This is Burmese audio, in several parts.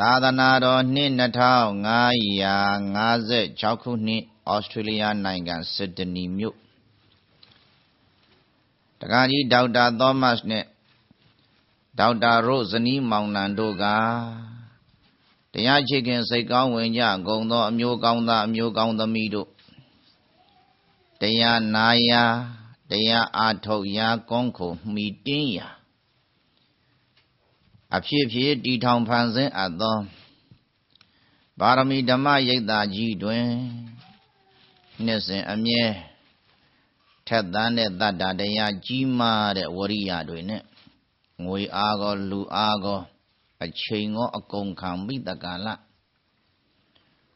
သာသနာတော်နှစ်2556ခုနှစ်ဩစတြေးလျနိုင်ငံစစ်ဒနီမြို့တက္ကကြီးဒေါက်တာသောမတ်နဲ့ဒေါက်တာရိုဇနီးမောင်နှံတို့ကတရားချစ်ခင်စိတ်ကောင်းဝင်ကြဂုံသောအမျိုးကောင်းသားအမျိုးကောင်းသမီးတို့တရားနာယာတရားအာထုတ်ရာကောင်းခုမိတင်းရာ အဖြစ်ဖြစ်တီထောင်ဖန်ဆင်းအပ်သောပါရမီဓမ္မရိပ်သာကြီးတွင်နှစ်စဉ်အမြဲထက်သန်တဲ့တတ္တတရားကြီးမားတဲ့ဝရိယတွေနဲ့ငွေအားကောလူအားကောအချိန်ကောအကုန်ခံမိတကလ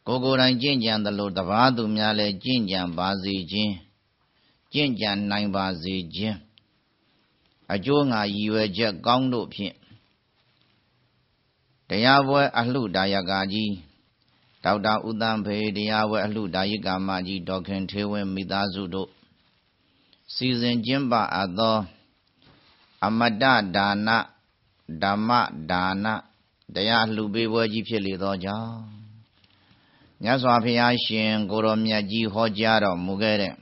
ကိုကိုယ်တိုင်ကြင့်ကြံသလိုတပါးသူများလည်းကြင့်ကြံပါစေခြင်းကြင့်ကြံနိုင်ပါစေခြင်းအကျိုးငါရည်ရွယ်ချက်ကောင်းတို့ဖြင့် တရားပွဲအလှဒါယကာကြီးဒေါက်တာဦးတန်းဖေတရားပွဲအလှဒါယိကာမကြီးဒေါခင်ထေဝင်းမိသားစုတို့စီစဉ်ကျင်းပအပ်သော အမတဒါနဓမ္မဒါနတရားလှူပေးပွဲကြီးဖြစ်လေသောကြောင့်မြတ်စွာဘုရားရှင်ကိုရောမြတ်ကြီးဟောကြားတော်မူခဲ့တဲ့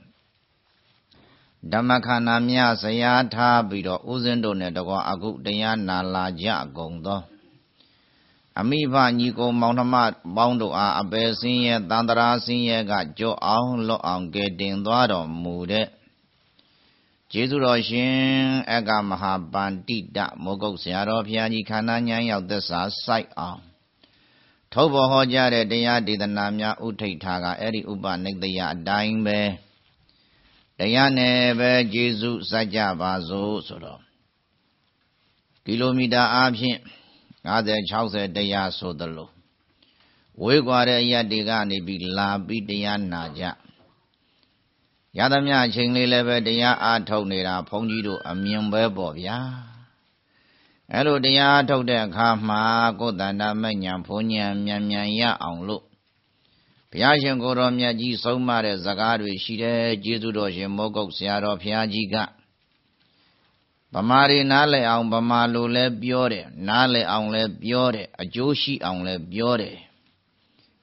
ဓမ္မခန္ဓာမြဆရာထားပြီးတော့ဥစဉ်တို့နဲ့တကွာအခုတရားနာလာကြကုန်သော အမိဖညီကိုမောင်နှမပေါင်းတို့အားအပေစင်းရဲ့တန်တရာစင်းရဲ့ကကြော့အောင်လွတ်အောင်ကဲတင်သွားတော်မူတဲ့ကျေးဇူးတော်ရှင်အကမဟာပန္တိတမောဂုတ်ဆရာတော်ဘုရားကြီးခန္ဓာဉာဏ်ရောက်သက်စာစိုက်အောင်ထုတ်ပေါ်ဟောကြားတဲ့တရားဒေသနာများဥထိတ်ထားကအဲ့ဒီဥပနိဒယအတိုင်းပဲတရားနဲ့ပဲကျေးဇူးစัจကြပါစို့ဆိုတော့ကီလိုမီတာအားဖြင့် 50 60တရားဆိုသလိုဝေးကွာတဲ့အရက်တွေကနေပြီးလာပြီးတရားနာကြရသမျှအချိန်လေးလည်းပဲတရားအားထုတ်နေတာဘုန်းကြီးတို့အမြင်ပဲပေါ့ဗျာအဲ့လိုတရားထုတ်တဲ့အခါမှာကိုယ်တန်တာမညံဘုံညံမြန်မြန်ရအောင်လို့ဘုရားရှင်ကိုယ်တော်မြတ်ကြီးဆုံးမတဲ့ဇကားတွေရှိတယ်ကျေးဇူးတော်ရှင်မောဂုတ်ဆရာတော်ဘုရားကြီးက ဗမာတွေနားလည်အောင်ဗမာလိုလဲပြောတယ်နားလည်အောင်လဲပြောတယ်အကျိုးရှိအောင်လဲပြောတယ်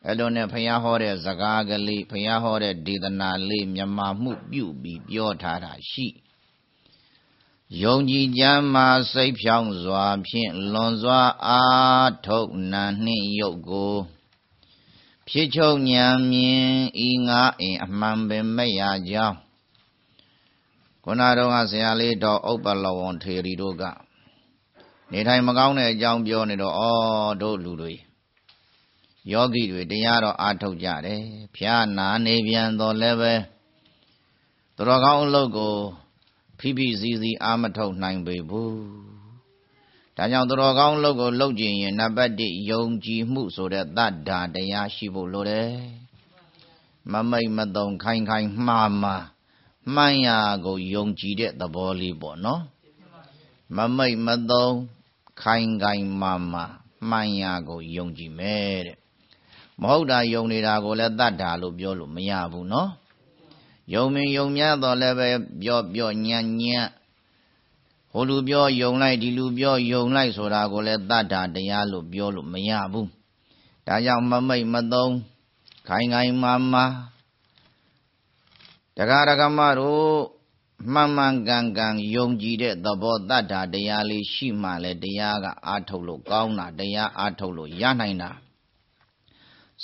အဲ့လိုနဲ့ဘုရားဟောတဲ့စကားကလေးဘုရားဟောတဲ့ဒေသနာလေးမြမမှုပြုပြီးပြောထားတာရှိယုံကြည်ကြမ်းမှာစိတ်ဖြောင်းစွာဖြင့်လွန်စွာအာထုတ်နာနှင့်ရုပ်ကိုဖြစ်ချုပ်ဉာဏ်မြင်ဤငါအင်အမှန်ပင်မဲ့ရကြောင်း ခုနတော့ကဆရာလေးတော်ဥပ္ပလဝံထေရီတို့ကနေထိုင်မကောင်းတဲ့အကြောင်းပြောနေတော့ဩတို့လူတွေယောဂီတွေတရားတော်အားထုတ်ကြတယ်ဖျားနာနေပြန်တော့လည်းပဲသူတော်ကောင်းအလုပ်ကိုဖိဖိစီစီအာမထုတ်နိုင်ပေဘူးဒါကြောင့်သူတော်ကောင်းအလုပ်ကိုလုပ်ကြည့်ရင်နံပါတ်1ယုံကြည်မှုဆိုတဲ့တတ္တာတရားရှိဖို့လိုတယ်မမိတ်မတုံခိုင်ခိုင်မှားမှား မှန်ရာကိုယုံကြည်တဲ့သဘောလေးပေါ့နော်မမိတ်မသုံးခိုင်ခိုင်မာမာမှန်ရာကိုယုံကြည်မယ်တဲ့မဟုတ်တာယုံနေတာကိုလည်းတတ်တာလို့ပြောလို့မရဘူးနော်ယုံမင်းယုံများတော့လည်းပဲပြောပြောညံ့ညံ့ဟိုလူပြောယုံလိုက်ဒီလူပြောယုံလိုက်ဆိုတာကိုလည်းတတ်တာတရားလို့ပြောလို့မရဘူးဒါကြောင့်မမိတ်မသုံးခိုင်ခိုင်မာမာ တရားရကမတို့မှန်မှန်ကန်ကန်ယုံကြည်တဲ့သဘောတတ္တာတရားလေးရှိမှလည်းတရားကအာထုတ်လို့ကောင်းတာတရားအာထုတ်လို့ရနိုင်တာ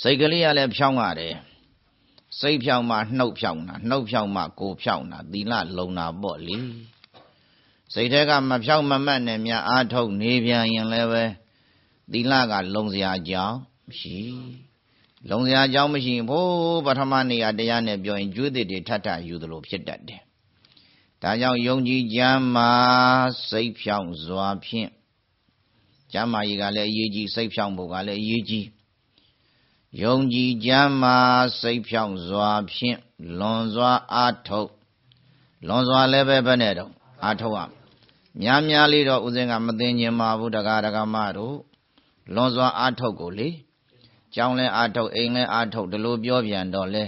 စိတ်ကလေးကလည်းဖြောင်းရတယ်စိတ်ဖြောင်းမှနှုတ်ဖြောင်းတာနှုတ်ဖြောင်းမှကိုယ်ဖြောင်းတာသီလလုံတာပေါ့လေစိတ်ထဲကမဖြောင်းမမတ်နဲ့များအာထုတ်နေပြန်ရင်လည်းပဲသီလကလုံစရာကြောင်းမရှိ လုံစရာအကြောင်းမရှိရင်ဘိုးပထမနေရာတရားနဲ့ပြောရင်ကျွေးသစ်တွေထပ်ထယူသလိုဖြစ်တတ်တယ်။ဒါကြောင့်ယုံကြည်ကြမ်းမှာစိတ်ဖြောင့်စွာဖြင့်ကျမ်းမာရေးကလည်းအရေးကြီးစိတ်ဖြောင့်ဖို့ကလည်းအရေးကြီးယုံကြည်ကြမ်းမှာစိတ်ဖြောင့်စွာဖြင့်လွန်စွာအာထုတ်လွန်စွာလည်းပဲဘယ်နဲ့တော့အာထုတ်ရများများလေးတော့ဥစဉ်ကမသိဉ္ဇဉ်ပါဘူးတကားတကားမတို့လွန်စွာအာထုတ်ကိုလေ ကျောင်းလဲအာထုတ်အိမ်လဲအာထုတ်ဒီလိုပြောပြန်တော့လဲ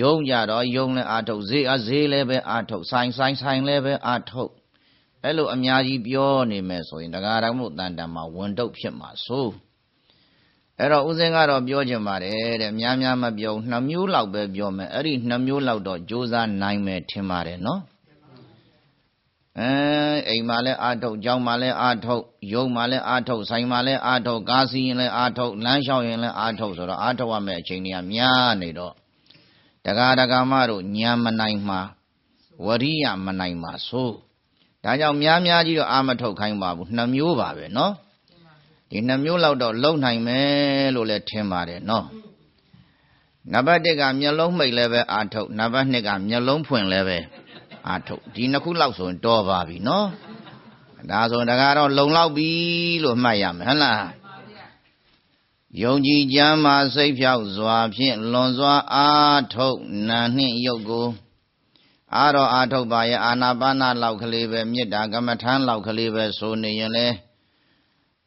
ယုံကြတော့ယုံလဲအာထုတ်ဈေးအဈေးလဲပဲအာထုတ်ဆိုင်ဆိုင်ဆိုင်လဲပဲအာထုတ်အဲ့လိုအများကြီးပြောနေမယ်ဆိုရင်တရားဓမ္မတန်တန်မှာဝန်တုတ်ဖြစ်မှာဆိုအဲ့တော့ဦးစင်းကတော့ပြောချင်ပါတယ်တဲ့များများမပြောနှစ်မျိုးလောက်ပဲပြောမယ်အဲ့ဒီနှစ်မျိုးလောက်တော့ကြိုးစားနိုင်မယ်ထင်ပါတယ်နော် အဲအိမ်မှာလဲအာထုတ်ကြောင်းမှာလဲအာထုတ်ရုံမှာလဲအာထုတ်ဆိုင်မှာလဲအာထုတ်ကားစီးရင်လဲအာထုတ်လမ်းလျှောက်ရင်လဲအာထုတ်ဆိုတော့အာထုတ်ရမယ့်အချိန်တွေကများနေတော့တက္ကရာတက္ကမတို့ညံမနိုင်မှာဝရိယမနိုင်မှာဆိုဒါကြောင့်များများကြီးတော့အာမထုတ်ခိုင်းပါဘူးနှစ်မျိုးပါပဲနော်ဒီနှစ်မျိုးလောက်တော့လုံနိုင်မယ်လို့လည်းထင်ပါတယ်နော်နံပါတ်1ကမျက်လုံးမှိတ်လည်းပဲအာထုတ်နံပါတ်2ကမျက်လုံးဖွင့်လည်းပဲ အာထုတ်ဒီနှစ်ခုလောက်ဆိုရင်တော်ပါပြီနော်ဒါဆိုတကားတော့လုံလောက်ပြီလို့မှတ်ရမယ်ဟဟလားယုံကြည်ကြမ်းမှစိတ်ဖြောက်စွာဖြင့်လွန်စွာအာထုတ်နာနှင့်ရုပ်ကိုအာတော့အာထုတ်ပါရဲ့အာနာပါနာလောက်ကလေးပဲမေတ္တာကမ္မထမ်းလောက်ကလေးပဲဆိုနေရင်လေ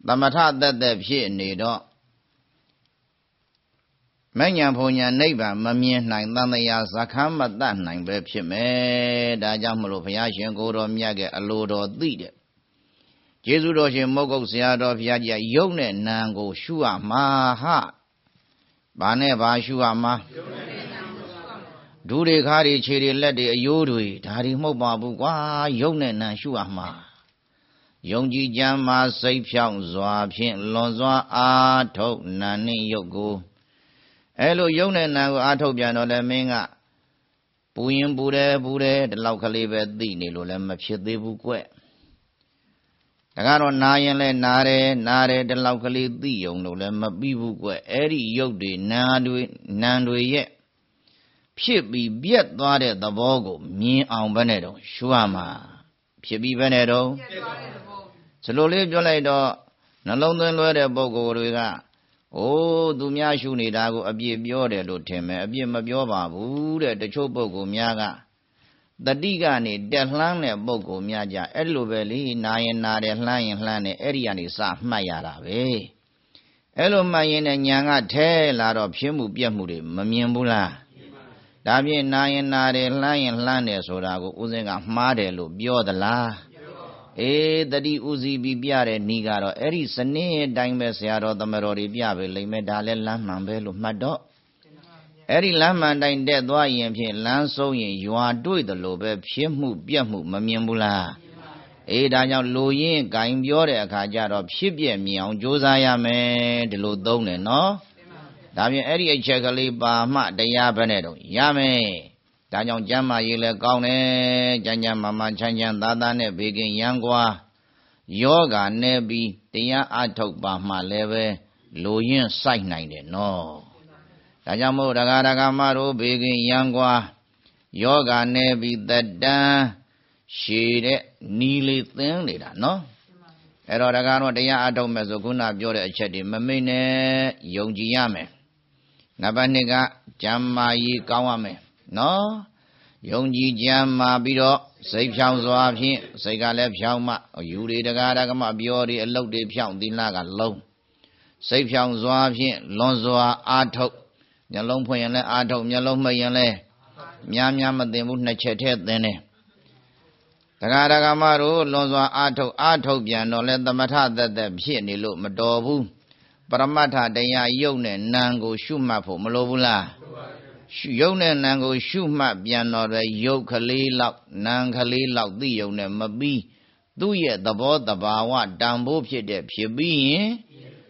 သမထသက်သက်ဖြစ်နေတော့ မဉ္ဇဉ်ဘုံညာနိဗ္ဗာန်မမြင်နိုင်သံတရားဇခမ်းမတတ်နိုင်ပဲဖြစ်မယ်ဒါကြောင့်မလို့ဘုရားရှင်ကိုတော်မြတ်ရဲ့အလိုတော်သိတဲ့ကျေးဇူးတော်ရှင်မုတ်ကုတ်ဆရာတော်ဘုရားကြီးရုပ်နဲ့နာမ်ကို ရှုရမှာဟဘာနဲ့ဘာရှုရမှာဒူတွေခါတွေခြေတွေလက်တွေအယိုးတွေဒါတွေမဟုတ်ပါဘူးကွာရုပ်နဲ့နာမ်ရှုရမှာယုံကြည်ကြမ်းမှာစိတ်ဖြောင့်စွာဖြင့်လွန်စွာအာထုတ်နာနှင့်ရုပ်ကို အဲလိုယုံနဲ့နာကိုအာထုတ်ပြန်တော့လဲမင်းကပူရင်ပူတယ်ပူတယ်ဒီလောက်ကလေးပဲသိနေလို့လည်းမဖြစ်သေးဘူးကွဒါကတော့နာရင်လဲနာတယ်နာတယ်ဒီလောက်ကလေးသိယုံလို့လည်းမပြီးဘူးကွအဲ့ဒီယုတ်တွေနာတွေနံတွေရဲ့ဖြစ်ပြီးပြက်သွားတဲ့သဘောကိုမြင်အောင်ပဲနဲ့တော့ရှုရမှာဖြစ်ပြီးပဲနဲ့တော့ပြက်သွားတဲ့သဘောစလိုလေးပြောလိုက်တော့နှလုံးသွင်းလွဲတဲ့ပုံကိုယ်တွေက အိုးသူများရှုနေတာကိုအပြစ်ပြောတယ်လို့ထင်မယ်အပြစ်မပြောပါဘူးတဲ့တချို့ပုံကိုများကတတိကနေတက်လှမ်းတဲ့ပုံကိုများကြအဲ့လိုပဲလေနာရင်နာတယ်လှမ်းရင်လှမ်းတယ်အဲ့ဒီကနေစမှတ်ရတာပဲအဲ့လိုမှတ်ရင်လည်းညာကထဲလာတော့ဖြစ်မှုပြက်မှုတွေမမြင်ဘူးလားဒါဖြင့်နာရင်နာတယ်လှမ်းရင်လှမ်းတယ်ဆိုတာကိုဦးစင်းကမှားတယ်လို့ပြောသလား အေးတတိဥစီပြီးပြတဲ့ဤကတော့အဲ့ဒီစနစ်အတိုင်းပဲဆရာတော်သမတော်တွေပြပဲလိမ့်မယ်ဒါလည်းလမ်းမှန်ပဲလို့မှတ်တော့အဲ့ဒီလမ်းမှန်တိုင်းတက်သွားရင်ဖြင့်လမ်းဆုံးရင်ရွာတွေ့တယ်လို့ပဲဖြစ်မှုပြက်မှုမမြင်ဘူးလားအေးဒါကြောင့်လူရင်းဂိုင်ပြောတဲ့အခါကျတော့ဖြစ်ပြက်မြင်အောင်ကြိုးစားရမယ်ဒီလိုသုံးတယ်နော်ဒါပြင်အဲ့ဒီအချက်ကလေးပါမှတရားပဲနဲ့တော့ရမယ် ဒါကြောင့်ကျမ်းမာရေးလည်းကောင်းတယ်ကျမ်းကျမ်းမာမာချမ်းချမ်းသာသာနဲ့ဘေကင်ရန်ကွာယောဂာနဲ့ပြီးတရားအထုတ်ပါမှလည်းပဲလိုရင်းစိုက်နိုင်တယ်နော်ဒါကြောင့်မို့ဒကာဒကာမတို့ဘေကင်ရန်ကွာယောဂာနဲ့ပြီးတတန်းရှည်တဲ့နီလေးသင်းနေတာနော်အဲ့တော့ဒကာတော့တရားအထုတ်မဲ့ဆိုခုနပြောတဲ့အချက်တွေမမိတ်နဲ့ယုံကြည်ရမယ်နံပါတ်2ကကျမ်းမာရေးကောင်းရမယ် နော်ယုံကြည်ကြမ်းမာပြီးတော့စိတ်ဖြောင်းစွာဖြင့်စိတ်ကလည်းဖြောင်းမှယူတွေတကားတကမပြောတွေအလုတ်တွေဖြောင်းသီလကလုံးစိတ်ဖြောင်းစွာဖြင့်လွန်စွာအာထုတ်မျက်လုံးဖွင့်ရင်လည်းအာထုတ်မျက်လုံးမှိတ်ရင်လည်းများများမသိဘူးနှစ်ချက်ထဲသင်တယ်တကားတကမတို့လွန်စွာအာထုတ်အာထုတ်ပြန်တော့လဲသမထသက်သက်ဖြစ်နေလို့မတော်ဘူးပရမတ္ထတရားယုတ်နဲ့နံကိုရှုမှတ်ဖို့မလိုဘူးလား ယုတ်နဲ့နံကို ရှုမှတ်ပြန်တော့တဲ့ယုတ်ကလေးလောက်နံကလေးလောက်သိယုံနဲ့မပြီးသူ့ရဲ့သဘောတဘာဝတန်ဖိုးဖြစ်တဲ့ဖြစ်ပြီးရင်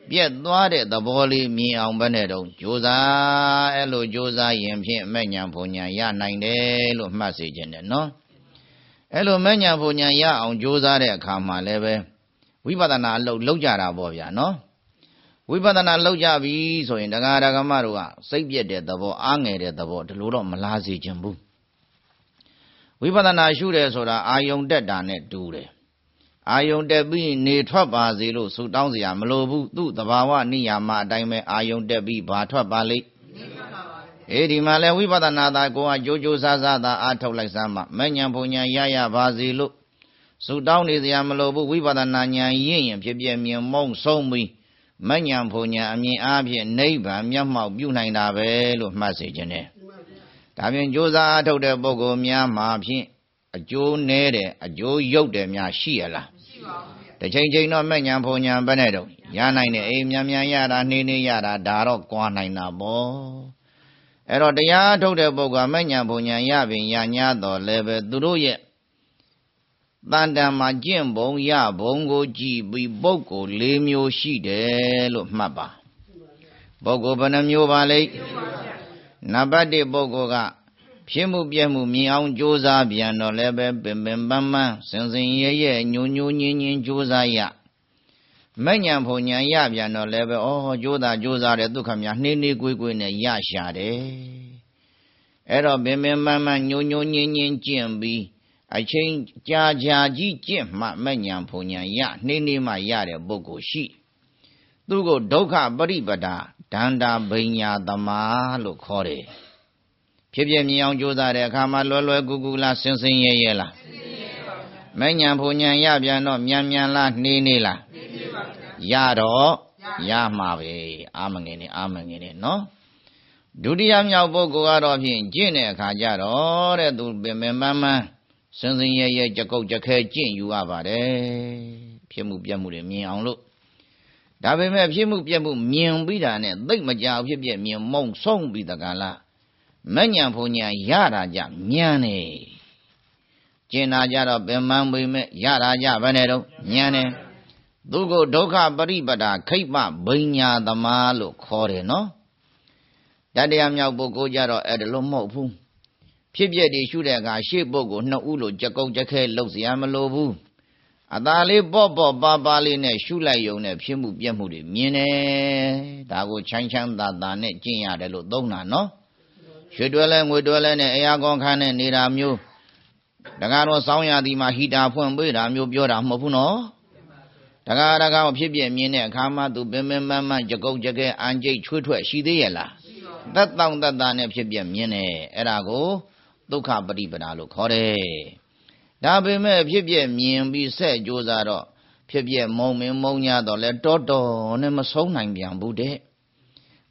ပြက်သွားတဲ့သဘောလေးမြင်အောင်ပဲနဲ့တော့ကြိုးစားအဲ့လိုကြိုးစားရင်ဖြင့်မဲ့ညာဘုံညာရနိုင်တယ်လို့မှတ်စေခြင်းတယ်နော်အဲ့လိုမဲ့ညာဘုံညာရအောင်ကြိုးစားတဲ့အခါမှာလည်းပဲဝိပဿနာအလုပ်လုပ်ကြတာပေါ့ဗျာနော် ဝိပဿနာလောက်ကြပြီဆိုရင်တရားဓမ္မတို့ကစိတ်ပြက်တဲ့သဘောအားငယ်တဲ့သဘောဒီလိုတော့မလားစေချင်ဘူးဝိပဿနာရှုတယ်ဆိုတာအာယုံတက်တာနဲ့တူတယ်အာယုံတက်ပြီးနေထွက်ပါစေလို့ဆုတောင်းစရာမလိုဘူးသူ့သဘာဝနိယာမအတိုင်းပဲအာယုံတက်ပြီးဘာထွက်ပါလိမ့်အေးဒီမှာလဲဝိပဿနာသာကိုကကြိုးကြိုးစားစားသာအားထုတ်လိုက်စမ်းမှမဉ္ဇဉ်ဘုံဉဏ်ရရပါစေလို့ဆုတောင်းနေစရာမလိုဘူးဝိပဿနာဉာဏ်ရင့်ရင်ဖြစ်ပြမြင်မုံဆုံးပြီး မညံဖုန်ညာအမြင်အားဖြင့်နိဗ္ဗာန်မျက်မှောက်ပြုနိုင်တာပဲလို့မှတ်စေခြင်းနဲ့ဒါဖြင့်ကြိုးစားအထုတ်တဲ့ပုဂ္ဂိုလ်များမှာဖြင့်အကျိုးနည်းတယ်အကျိုးရုပ်တယ်များရှိရလားမရှိပါဘူးတစ်ချိန်ချိန်တော့မညံဖုန်ညာဘယ်နဲ့တော့ရရနိုင်တယ်အေးမြန်မြန်ရတာနှေးနှေးရတာဒါတော့ကွာနိုင်တာပေါ့အဲ့တော့တရားထုတ်တဲ့ပုဂ္ဂိုလ်ကမညံဘုံညာရပင်ရညာတော်လည်းပဲသူတို့ရဲ့ တန်တန်မှာကျင့်ဘုံရဘုံကိုကြည်ပြီးပုဂ္ဂိုလ်၄မျိုးရှိတယ်လို့မှတ်ပါပုဂ္ဂိုလ်ဘယ်နှမျိုးပါလိမ့်နံပါတ်1ပုဂ္ဂိုလ်ကဖြစ်မှုပြည့်မှုမြင်အောင်ကြိုးစားပြန်တော့လည်းပဲပင်ပင်ပန်းပန်းစင်စင်ရဲရဲညိုညိုညင်းညင်းကြိုးစားရမညံဖို့ညံရပြန်တော့လည်းပဲဩကြိုးစားကြိုးစားတဲ့ဒုက္ခများနှေးနှေးကွေးကွေးနဲ့ရရှာတယ်အဲ့တော့ပင်ပင်ပန်းပန်းညိုညိုညင်းညင်းကျင့်ပြီး အချိန်ကြာကြာကြီးကျင့်မှမညံဖို့ညံရနှေးနှေးမှရတဲ့ပုဂ္ဂိုလ်ရှိသူကိုဒုက္ခပရိပဒဒန္တာဘိညာသမာလို့ခေါ်တယ်ဖြစ်ဖြစ်မြင်အောင်ကြိုးစားတဲ့အခါမှာလွယ်လွယ်ကူကူလားစင်စင်ရဲရဲလားမဉ္ဇဉ်ဘုံဉဏ်ရပြန်တော့မြန်မြန်လားနှေးနေလားရတော့ရမှာပဲအာမငယ်နေအာမငယ်နေနော်ဒုတိယမြောက်ပုဂ္ဂိုလ်ကတော့ဖြင့်ကျင့်တဲ့အခါကျတော့တဲ့သူပင်ပင်ပန်းပန်း စင်စင်ရဲရဲကြကုတ်ကြခဲကျင့်ယူရပါတယ်ဖြစ်မှုပြတ်မှုတွေမြင်အောင်လို့ဒါပေမဲ့ဖြစ်မှုပြတ်မှုမြင်ပြီးတာနဲ့သိမကြောက်ဖြစ်ပြမြင်မုံဆုံးပြီးတကလားမညံဖုန်ညာရတာကြမြန်နေကျင်နာကြတော့ပင်မန်းပေမဲ့ရတာကြဘယ်နဲ့တော့မြန်နေသူကိုဒုက္ခပရိပဒါခိတ်မဘိညာသမားလို့ခေါ်တယ်နော်တတရားမြောက်ပုဂ္ဂိုလ်ကြတော့အဲ့ဒါလို့မဟုတ်ဘူး ဖြစ်ပြက်တွေရှုတဲ့အခါရှေ့ပုဂ္ဂိုလ်နှစ်ဦးလိုကြကုံကြခဲလှုပ်စရာမလိုဘူးအသာလေးပေါ့ပေါ့ပါပါလေးနဲ့ရှုလိုက်ယုံနဲ့ဖြစ်မှုပြက်မှုတွေမြင်တယ်ဒါကိုချမ်းချမ်းသာသာနဲ့ကျင့်ရတယ်လို့သုံးတာနော်ရွှေတွဲလဲငွေတွဲလဲနဲ့အရာကောင်းခန်းနဲ့နေတာမျိုးတကားတော့စောင်းရသည်မှာဟီတာဖွင့်ပေးတာမျိုးပြောတာမဟုတ်ဘူးနော်တကားတကားဖြစ်ပြက်မြင်တဲ့အခါမှသူပင်ပင်ပန်းပန်းကြကုတ်ကြကဲအန်ကျိတ်ချွေးထွက်ရှိသေးရဲ့လားသက်တောင့်သက်သာနဲ့ဖြစ်ပြက်မြင်တယ်အဲ့ဒါကို ဒုက္ခပရိပဒါလို့ခေါ်တယ်ဒါပေမဲ့ဖြစ်ပြမြင်ပြီးဆက်ကြိုးစားတော့ဖြစ်ပြမုံမင်းမုံညာတော့လဲတောတော်နဲ့မဆုံးနိုင်ပြန်ဘူးတဲ့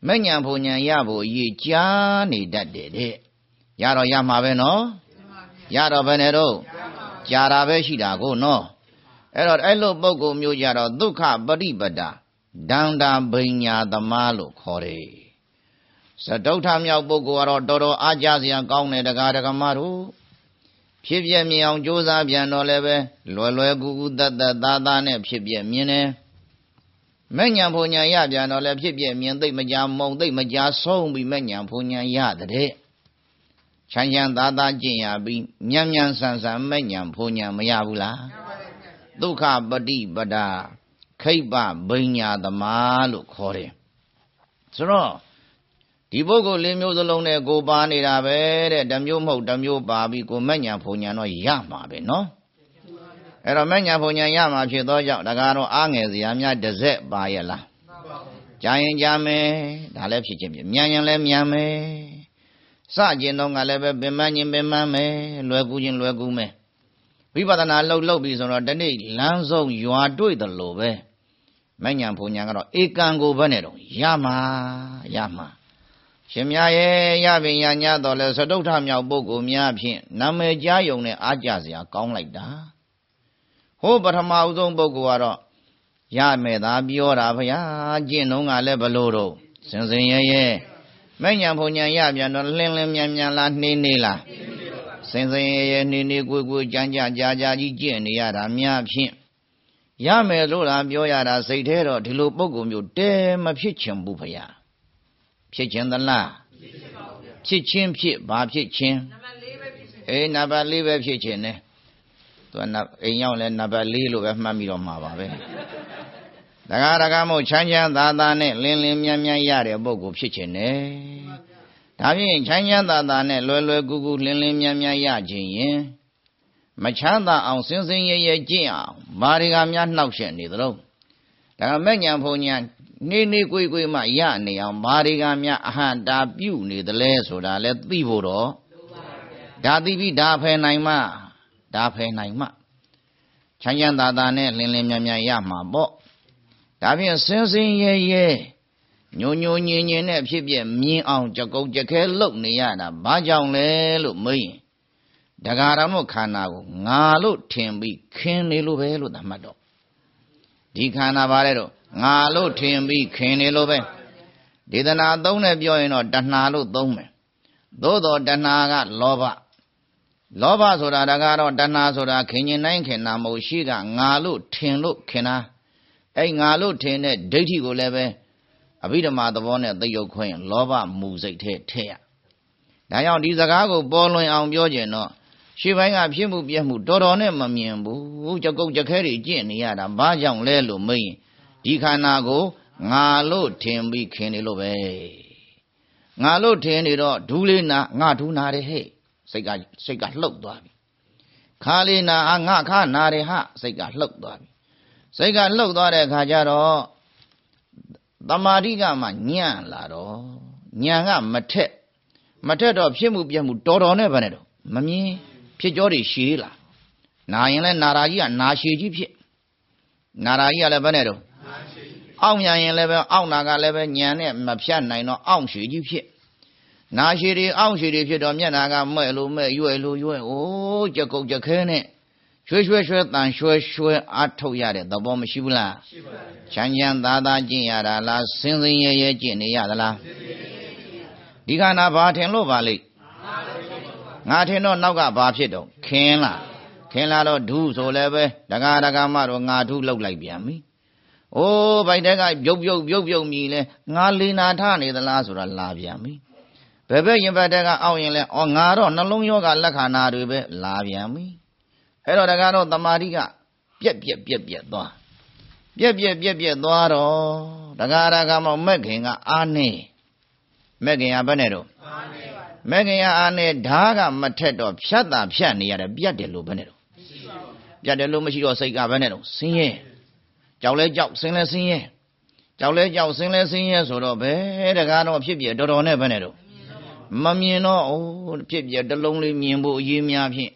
မညံဖို့ညံရဖို့အရေးကြားနေတတ်တယ်တဲ့ရတော့ရမှာပဲနော်ရတော့ဘယ်နဲ့တော့ကြာတာပဲရှိတာကိုနော်အဲ့တော့အဲ့လိုပုံကုမျိုးကြတော့ဒုက္ခပရိပဒဒန္တာဘိညာသမားလို့ခေါ်တယ် စတုထမြောက်ပုဂ္ဂိုလ်ကတော့တော်တော်အားကြစရာကောင်းတယ်တရားဓမ္မတို့ဖြစ်ပြမြင်အောင်ကြိုးစားပြန်တော့လည်းပဲလွယ်လွယ်ကူကူတတ်တတ်သားသားနဲ့ဖြစ်ပြမြင်တယ်မဲ့ညာဘုံညာရပြန်တော့လည်းဖြစ်ပြမြင်သိမကြမုံသိမကြဆုံးပြီးမဲ့ညာဘုံညာရတဲ့ချမ်းချမ်းသာသာကျင့်ရပြီးမြန်မြန်ဆန်ဆန်မဲ့ညာဘုံညာမရဘူးလားဒုက္ခပฏิပဒါခိဗ္ဗဘိညာသမာလို့ခေါ်တယ်ဆိုတော့ ဒီပုဂ္ဂိုလ်လေးမျိုးစလုံးနဲ့ကိုပါနေတာပဲတဲ့တမျိုးမဟုတ်တမျိုးပါပြီးကိုမဲ့ညာဘုံညာတော့ရမှာပဲနော်အဲ့တော့မညာဘုံညာရမှာဖြစ်သောကြောင့်ဒါကတော့အားငယ်စရာများတစ်ဆက်ပါရဲ့လားကြာရင်ကြာမယ်ဒါလည်းဖြစ်ချင်းဖြစ်မြန်ရင်လည်းမြန်မယ်စကျင်တော့ကလည်းပဲပင်မညင်ပင်မမယ်လွယ်ကူချင်းလွယ်ကူမယ်ဝိပဿနာလှုပ်လှုပ်ပြီးဆိုတော့တနေ့လမ်းဆုံးရွာတွေ့တယ်လို့ပဲမညာဘုံညာကတော့ဧကံကိုဘယ်နဲ့တော့ရမှာရမှာ ရှင်များရဲ့ရပင်ရညတော်လဲသတုထမြောက်ပုဂ္ဂိုလ်များဖြင့်နာမည်ကြားယုံနဲ့အားကြစရာကောင်းလိုက်တာဟိုပထမအဦးဆုံးပုဂ္ဂိုလ်ကတော့ရမယ်သာပြောတာဗျာကျင့်တော့ကလည်းဘလို့တော့စင်စင်ရဲရဲမဲ့ညာဖုန်ညာရပြန်တော့လင်းလင်းမြန်မြန်လားနှင်းနေလားစင်စင်ရဲရဲနှင်းနေကိုကိုကြမ်းကြကြာကြာကြီးကျင့်နေရတာများဖြင့်ရမယ်လို့လားပြောရတာစိတ်ထဲတော့ဒီလိုပုဂ္ဂိုလ်မျိုးတဲမဖြစ်ချင်ဘူးဗျာ ဖြစ်ချင်သလားဖြစ်ချင်းဖြစ်ဘာဖြစ်ချင်းအေးနံပါတ်၄ပဲဖြစ်ချင်တယ်သူကအိမ်ရောက်လဲနံပါတ်4လို့ပဲမှတ်ပြီးတော့မှာပါပဲတကားတကားမို့ချမ်းချမ်းသာသာနဲ့လင်းလင်းမြန်းမြန်းရတဲ့ပုဂ္ဂိုလ်ဖြစ်ခြင်းနဲ့ဒါဖြင့်ချမ်းချမ်းသာသာနဲ့လွယ်လွယ်ကူကူလင်းလင်းမြန်းမြန်းရခြင်းရင်မချမ်းသာအောင်စင်စင်ရဲရဲကြင့်အောင်ဘာတွေကများနှောက်ယှက်နေသလုံးဒါကမဲ့ညာဖုန်ညာ နေနေကိုယ်ကိုယ်မှရနေအောင်ဘာတွေကများအဟံတာပြုနေသလဲဆိုတာလဲသိဖို့တော့ဒါသိပြီးဒါဖယ်နိုင်မှဒါဖယ်နိုင်မှချမ်းချမ်းသာသာနဲ့လင်းလင်းမြန်းမြန်းရမှာပေါ့ဒါဖြင့်စင်စင်ရဲရဲညိုညိုညင်ညင်နဲ့ဖြစ်ပြမြင်အောင်ကြကုတ်ကြခဲလှုပ်နေရတာဘာကြောင့်လဲလို့မေးရင်ဒဂါရမို့ခန္ဓာကိုငါလို့ထင်ပြီးခင်းနေလို့ပဲလို့သတ်မှတ်တော့ဒီခန္ဓာပါလေတော့ ငါလို့ထင်ပြီးခင်နေလို့ပဲဒေသနာသုံးနဲ့ပြောရင်တော့တဏှာလို့သုံးမယ်သို့တော့တဏှာကလောဘလောဘဆိုတာတကားတော့တဏှာဆိုတာခင်ရင်တိုင်းခင်တာမဟုတ်ရှိကငါလို့ထင်လို့ခင်တာအဲ့ငါလို့ထင်တဲ့ဒိဋ္ဌိကိုလည်းပဲအဘိဓမ္မာသဘောနဲ့သိယုတ်ခွင့်လောဘမူစိတ်ထဲထည့်ရဒါကြောင့်ဒီစကားကိုပေါ်လွင်အောင်ပြောကျင်တော့ရှေ့ပိုင်းကဖြစ်မှုပြက်မှုတော်တော်နဲ့မမြင်ဘူးကြကုတ်ကြခဲတွေကြင့်နေရတာဘာကြောင့်လဲလို့မေးရင် ဒီခန္ဓာကိုငါလို့ထင်ပြီးခင်နေလို့ပဲငါလို့ထင်နေတော့ဒူးလေးနာငါဒူးနာတယ်ဟဲ့စိတ်ကစိတ်ကလှုပ်သွားပြီခါလေးနာငါခါနာတယ်ဟာစိတ်ကလှုပ်သွားပြီစိတ်ကလှုပ်သွားတဲ့အခါကျတော့တမာတိကမှညံ့လာတော့ညံကမထက်မထက်တော့ဖြစ်မှုပြက်မှုတော်တော်နဲ့ပဲနဲ့တော့မမြင်ဖြစ်ကြောတွေရှည်လာနာရင်လဲနာရာကြီးကနာရှည်ကြီးဖြစ်နာရာကြီးကလည်းဘယ်နဲ့တော့ အောင့်ညာရင်လည်းပဲအောင့်နာကလည်းပဲညံနဲ့မဖြတ်နိုင်တော့အောင့်ရှည်ကြီးဖြစ်နာရှည်တွေအောင့်ရှည်တွေဖြစ်တော့မျက်နာကမဲ့လို့မဲ့ရွယ်လို့ရွယ်အိုးကြကုတ်ကြခဲနဲ့ရွှဲရွှဲရွှဲတန်ရွှဲရွှဲအထုတ်ရတဲ့သဘောမရှိဘူးလားရှိပါဘူးချမ်းချမ်းသာသာကျင့်ရတာလားစင်စင်ရဲရဲကျင့်နေရသလားဒီခန္ဓာဘာထင်လို့ပါလိမ့်ငါထင်တော့နောက်ကဘာဖြစ်တော့ခင်းလားခင်းလာတော့ဒုဆိုလည်းပဲတကားတကားမှတော့ငါဒုလောက်လိုက်ပြန်ပြီ။ အိုးဗိုက်တက်ကပြုတ်ပြုတ်ပြုတ်ပြုတ်မြည်လဲငါလေနာထနေသလားဆိုတာလာပြန်ပြီ။ဘယ်ဘက်ရင်ဘက်တက်ကအောက်ရင်လဲအော်ငါတော့နှလုံးယောဂလက္ခဏာတွေပဲလာပြန်ပြီ။အဲ့တော့တကားတော့တမာတိကပြက်ပြက်ပြက်ပြက်သွား။ပြက်ပြက်ပြက်ပြက်သွားတော့တကားတကားမှမက်ခင်ကအာနေမက်ခင်ကဘယ်နဲ့တော့အာနေမဂ္ဂင်အားနဲ့ဓာကမထက်တော့ဖြတ်တာဖြတ်နေရတယ်ပြတ်တယ်လို့ဘယ်နဲ့တော့ပြတ်တယ်လို့မရှိတော့စိတ်ကဘယ်နဲ့တော့ဆင်းရဲ ကြောက်လဲကြောက်ဆင်းလဲဆင်းရဲကြောက်လဲကြောက်ဆင်းလဲဆင်းရဲဆိုတော့ဘယ်တကားတော့ဖြစ်ပြတော်တော်နဲ့ဘယ်နဲ့တော့မမြင်တော့အိုးဖြစ်ပြတလုံးလေးမြင်ဖို့အရေးများဖြင့်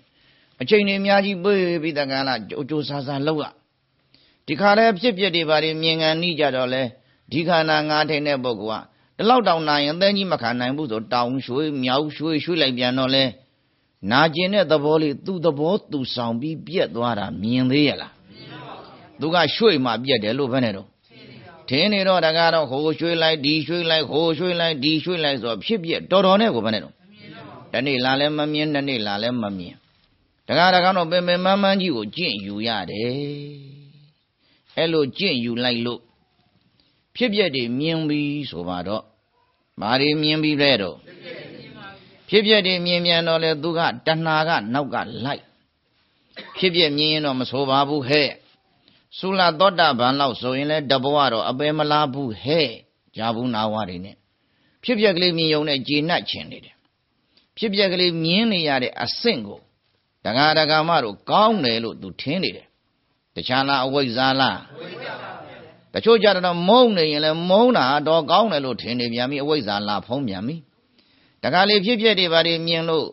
အချိန်တွေအများကြီးပြေးပြီးတကားလားကြိုးကြိုးစားစားလောက်ရဒီခါလဲဖြစ်ပြတွေပါတွေမြင်ကန်နေကြတော့လဲဒီခန္ဓာငါထိုင်တဲ့ပုဂ္ဂိုလ်ကဒီလောက်တောင်နာရင်အသက်ကြီးမခံနိုင်ဘူးဆိုတောင်ရွှေမြောက်ရွှေရွှေလိုက်ပြန်တော့လဲနာကျင်တဲ့သဘောလေးသူ့သဘောသူဆောင်ပြီးပြက်သွားတာမြင်သေးရလား သူကရွှေ့မှပြက်တယ်လို့ဘယ်နဲ့တော့ထင်းနေတော့တကားတော့ဟိုရွှေ့လိုက်ဒီရွှေ့လိုက်ဟိုရွှေ့လိုက်ဒီရွှေ့လိုက်ဆိုဖြစ်ပြက်တော်တော်နဲ့ကိုဘယ်နဲ့တော့တနေ့လာလဲမမြင်တနေ့လာလဲမမြင်တကားတကားတော့ပင်ပင်မန်းမန်းကြီးကိုကြင့်ယူရတယ်အဲ့လိုကြင့်ယူလိုက်လို့ဖြစ်ပြက်တွေမြင်ပြီးဆိုပါတော့ဘာတွေမြင်ပြီးလဲတော့ဖြစ်ပြက်တွေမြင်မြန်တော့လေသူကတဏှာကနောက်ကလိုက်ဖြစ်ပြက်မြင်ရင်တော့မဆိုပါဘူးဟဲ့ သုလသောတာပန်လောက်ဆိုရင်လဲတဘဝတော့အပေမလားဘူးဟဲ့ဂျာဘူးနာဝတွေနဲ့ဖြစ်ပြက်ကလေးမြင်ုံနဲ့ကျေနပ်ခြင်းနေတယ်ဖြစ်ပြက်ကလေးမြင်နေရတဲ့အဆင့်ကိုတက္ကရာတက္ကမတို့ကောင်းတယ်လို့သူထင်နေတယ်တခြားလားအဝိဇ္ဇာလားအဝိဇ္ဇာပါတချို့ကြတော့မုန်းနေရင်လည်းမုန်းတာတော့ကောင်းတယ်လို့ထင်နေပြန်ပြီအဝိဇ္ဇာလာဖုံးပြန်ပြီတခါလေဖြစ်ဖြစ်တွေပါတွေမြင်လို့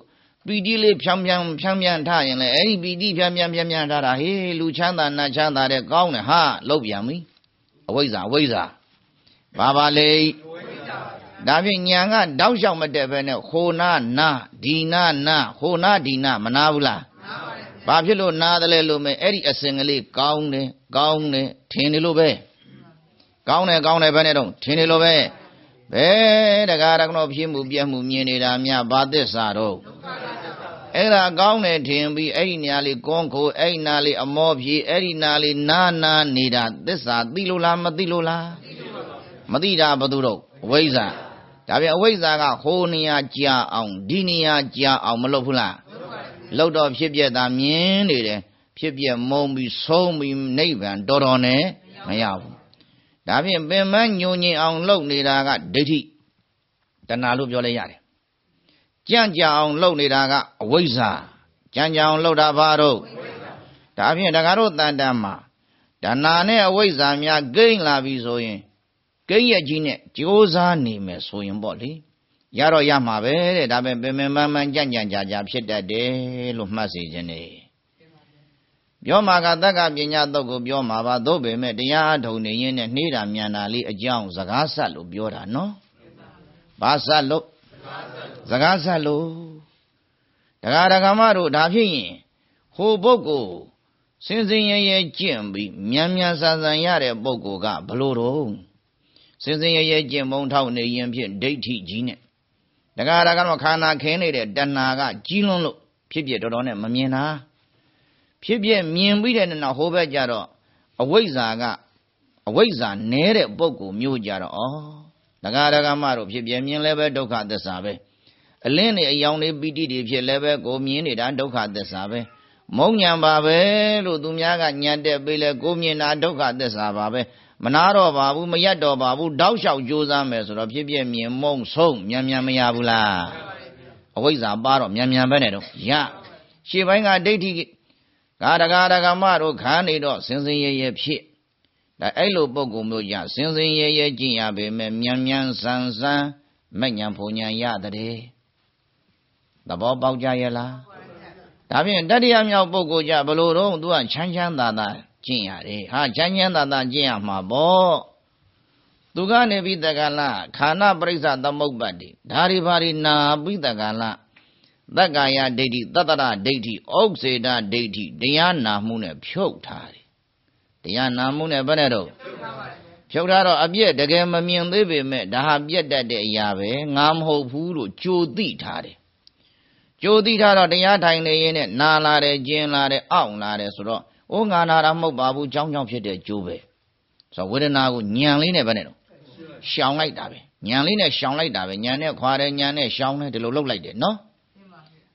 ပီတိလေးဖြောင်းဖြောင်းဖြောင်းဖြောင်းထားရင်လည်းအဲ့ဒီပီတိဖြောင်းဖြောင်းဖြောင်းဖြောင်းထားတာဟေးလူချမ်းသာနတ်ချမ်းသာတဲ့ကောင်းတယ်ဟာလောက်ပြန်ပြီအဝိဇ္ဇာအဝိဇ္ဇာဘာပါလေဒါဖြင့်ညာကတောက်လျှောက်မတက်ပဲနဲ့ဟိုနာနာဒီနာနာဟိုနာဒီနာမနာဘူးလားဘာဖြစ်လို့နားတယ်လဲလို့မဲအဲ့ဒီအစင်ကလေးကောင်းတယ်ကောင်းတယ်ထင်တယ်လို့ပဲကောင်းတယ်ကောင်းတယ်ဘယ်နဲ့တော့ထင်နေလို့ပဲဘယ်တကားရကနောဖြစ်မှုပြက်မှုမြင်နေတာများဘာသစ္စာတော့ အဲ့ဒါကောင်းတယ်ထင်ပြီးအဲ့ဒီနေရာလေးကွန်းခိုအဲ့ဒီနာလေးအမောဖြေအဲ့ဒီနာလေးနာနာနေတာသစ္စာသိလို့လားမသိလို့လားမသိတာဘယ်သူတော့အဝိဇ္ဇာဒါပြန်အဝိဇ္ဇာကဟိုနေရာကြာအောင်ဒီနေရာကြာအောင်မလုပ်ဘူးလားလောက်တော့ဖြစ်ပြတာမြင်နေတယ်ဖြစ်ပြမုံပြီးဆုံးပြီးနိဗ္ဗာန်တော်တော်နဲ့မရဘူးဒါဖြင့်ပင်မညုံညင်အောင်လုပ်နေတာကဒိဋ္ဌိတဏှာလို့ပြောလိုက်ရတယ် ကြံ့ကြအောင်လုပ်နေတာကအဝိဇ္ဇာကြံ့ကြအောင်လုပ်တာဘာတော့ဒါဖြင့်တကားတို့တန်တမ်းမှာတဏှာနဲ့အဝိဇ္ဇာများဂိမ့်လာပြီဆိုရင်ဂိမ့်ရဲ့ကြီးနဲ့ကြိုးစားနေမယ်ဆိုရင်ပေါ့လေရတော့ရမှာပဲတဲ့ဒါပဲပင်ပင်မမှန်ကြံ့ကြံ့ကြာကြာဖြစ်တတ်တယ်လို့မှတ်စေခြင်းနေပြောမှာကတက္ကပညာတုတ်ကိုပြောမှာပါသို့ပေမဲ့တရားအထုံနေရင်းနဲ့နှေးတာမြန်တာလေးအကြောင်းစကားဆက်လို့ပြောတာနော်ဘာဆက်လို့ စကားဆက်လို့တရားဒဂမတို့ဒါဖြစ်ရင်ဟိုပုဂ္ဂိုလ်စင်စင်ရဲရဲကျင့်ပြီးမြန်မြန်ဆန်ဆန်ရတဲ့ပုဂ္ဂိုလ်ကဘလို့တော့စင်စင်ရဲရဲကျင့်မုံထောက်နေရင်ဖြင့်ဒိဋ္ဌိကြီးနဲ့တခါတခါတော့ခန္ဓာခင်းနေတဲ့တဏှာကကြီးလွန်းလို့ဖြစ်ဖြစ်တော်တော်နဲ့မမြင်တာဖြစ်ဖြစ်မြင်ပြီးတဲ့နောက်ဟိုဘက်ကျတော့အဝိဇ္ဇာကအဝိဇ္ဇာနဲတဲ့ပုဂ္ဂိုလ်မျိုးကြတော့ဩ တခါတခါမှတော့ဖြစ်ဖြစ်မြင်လဲပဲဒုက္ခသစ္စာပဲအလင်းနေအယောင်နေပိဋိတွေဖြစ်လဲပဲကိုမြင်နေတာဒုက္ခသစ္စာပဲမုံညာပါပဲလို့သူများကညံတက်ပေးလဲကိုမြင်တာဒုက္ခသစ္စာပါပဲမနာတော့ပါဘူးမရက်တော့ပါဘူးတောက်လျှောက်ကြိုးစားမယ်ဆိုတော့ဖြစ်ဖြစ်မြင်မုံဆုံးမြန်မြန်မရဘူးလားအဝိဇ္ဇာပါတော့မြန်မြန်ပဲနဲ့တော့ရရှေ့ပိုင်းကဒိဋ္ဌိကာရကာရကမတို့ခန်းနေတော့စင်စင်ရဲရဲဖြစ် ဒါအဲ့လိုပုံကုမျိုးကြစင်စင်ရဲရဲကြည့်ရပေမဲ့မြန်မြန်ဆန်ဆန်မညံဖုန်ညံရတဲ့သဘောပေါက်ကြရဲ့လားဒါဖြင့်တတိယမြောက်ပုဂ္ဂိုလ်ကြဘလို့တော့သူကချမ်းချမ်းသာသာကျင့်ရတယ်ဟာချမ်းချမ်းသာသာကျင့်ရမှာပေါ့သူကနေပြီးတက္ကလခန္ဓာပရိစ္ဆသမုပ္ပတ်တိဒါရီဘာရီနာပြီးတက္ကလသက္ကာယဒိဋ္ဌိတတ္တရဒိဋ္ဌိဩက္စေတဒိဋ္ဌိတရားနာမှုနဲ့ဖြုတ်ထားတယ် တရားနာမှုနဲ့ဘယ်နဲ့တော့ဖြုတ်ထားတော့အပြည့်တကယ်မမြင်သေးပေမဲ့ဒါဟာပြက်တတ်တဲ့အရာပဲငါမဟုတ်ဘူးလို့ကြိုသိထားတယ်ကြိုသိထားတော့တရားထိုင်နေရင်နဲ့နာလာတယ်ကျင်လာတယ်အောင့်လာတယ်ဆိုတော့အိုးငါနာတာမဟုတ်ပါဘူးကြောင်းကြောင်းဖြစ်တဲ့ကြိုးပဲဆိုတော့ဝေဒနာကိုညံလေးနဲ့ဘယ်နဲ့တော့ရှောင်လိုက်တာပဲညံလေးနဲ့ရှောင်လိုက်တာပဲညံနဲ့ခွာတယ်ညံနဲ့ရှောင်တယ်ဒီလိုလုပ်လိုက်တယ်နော်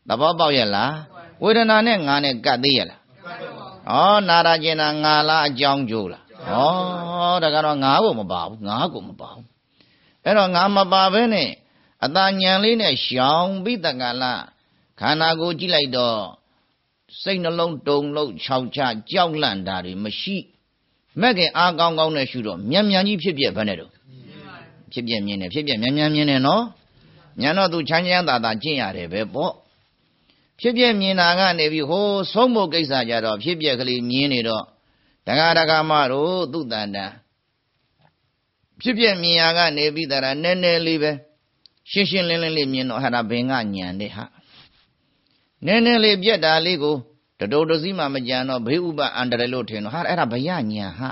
သဘောပေါက်ရဲ့လားဝေဒနာနဲ့ငါနဲ့ကတ်သေးရဲ့လား ဩနာတာကျင်တာငါလားအကြောင်းကျိုးလားဩဒါကတော့ငါကိုမပါဘူးငါကိုမပါဘူးအဲ့တော့ငါမပါဘဲနဲ့အตาညံလေးနဲ့ရှောင်ပြီးတက္ကလာခန္ဓာကိုကြည့်လိုက်တော့စိတ်နှလုံးတုံလို့ခြောက်ချကြောက်လန့်တာတွေမရှိမဲ့ခင်အားကောင်းကောင်းနဲ့ရှုတော့မြန်မြန်ကြီးဖြစ်ပြဘယ်နဲ့တော့ဖြစ်ပြမြင်တယ်ဖြစ်ပြမြန်မြန်မြင်တယ်နော်ညံတော့သူချမ်းချမ်းသာသာကျင့်ရတယ်ပဲပေါ့ ဖြစ်ပြမြင်တာကနေပြီးဟိုဆုံးဖို့ကိစ္စကြတော့ဖြစ်ပြကလေးမြင်နေတော့တက္ကရာတက္ကမတို့သူတန်တန်ဖြစ်ပြမြင်ရကနေပြီးတရာနည်းနည်းလေးပဲရှင်းရှင်းလင်းလင်းလေးမြင်တော့ဟာဒါဘင်ကညံတဲ့ဟာနည်းနည်းလေးပြက်တာလေးကိုတတော်တစည်းမှမကြံတော့ဘေးဥပအန္တရလို့ထင်တော့ဟာအဲ့ဒါဘယညံဟာ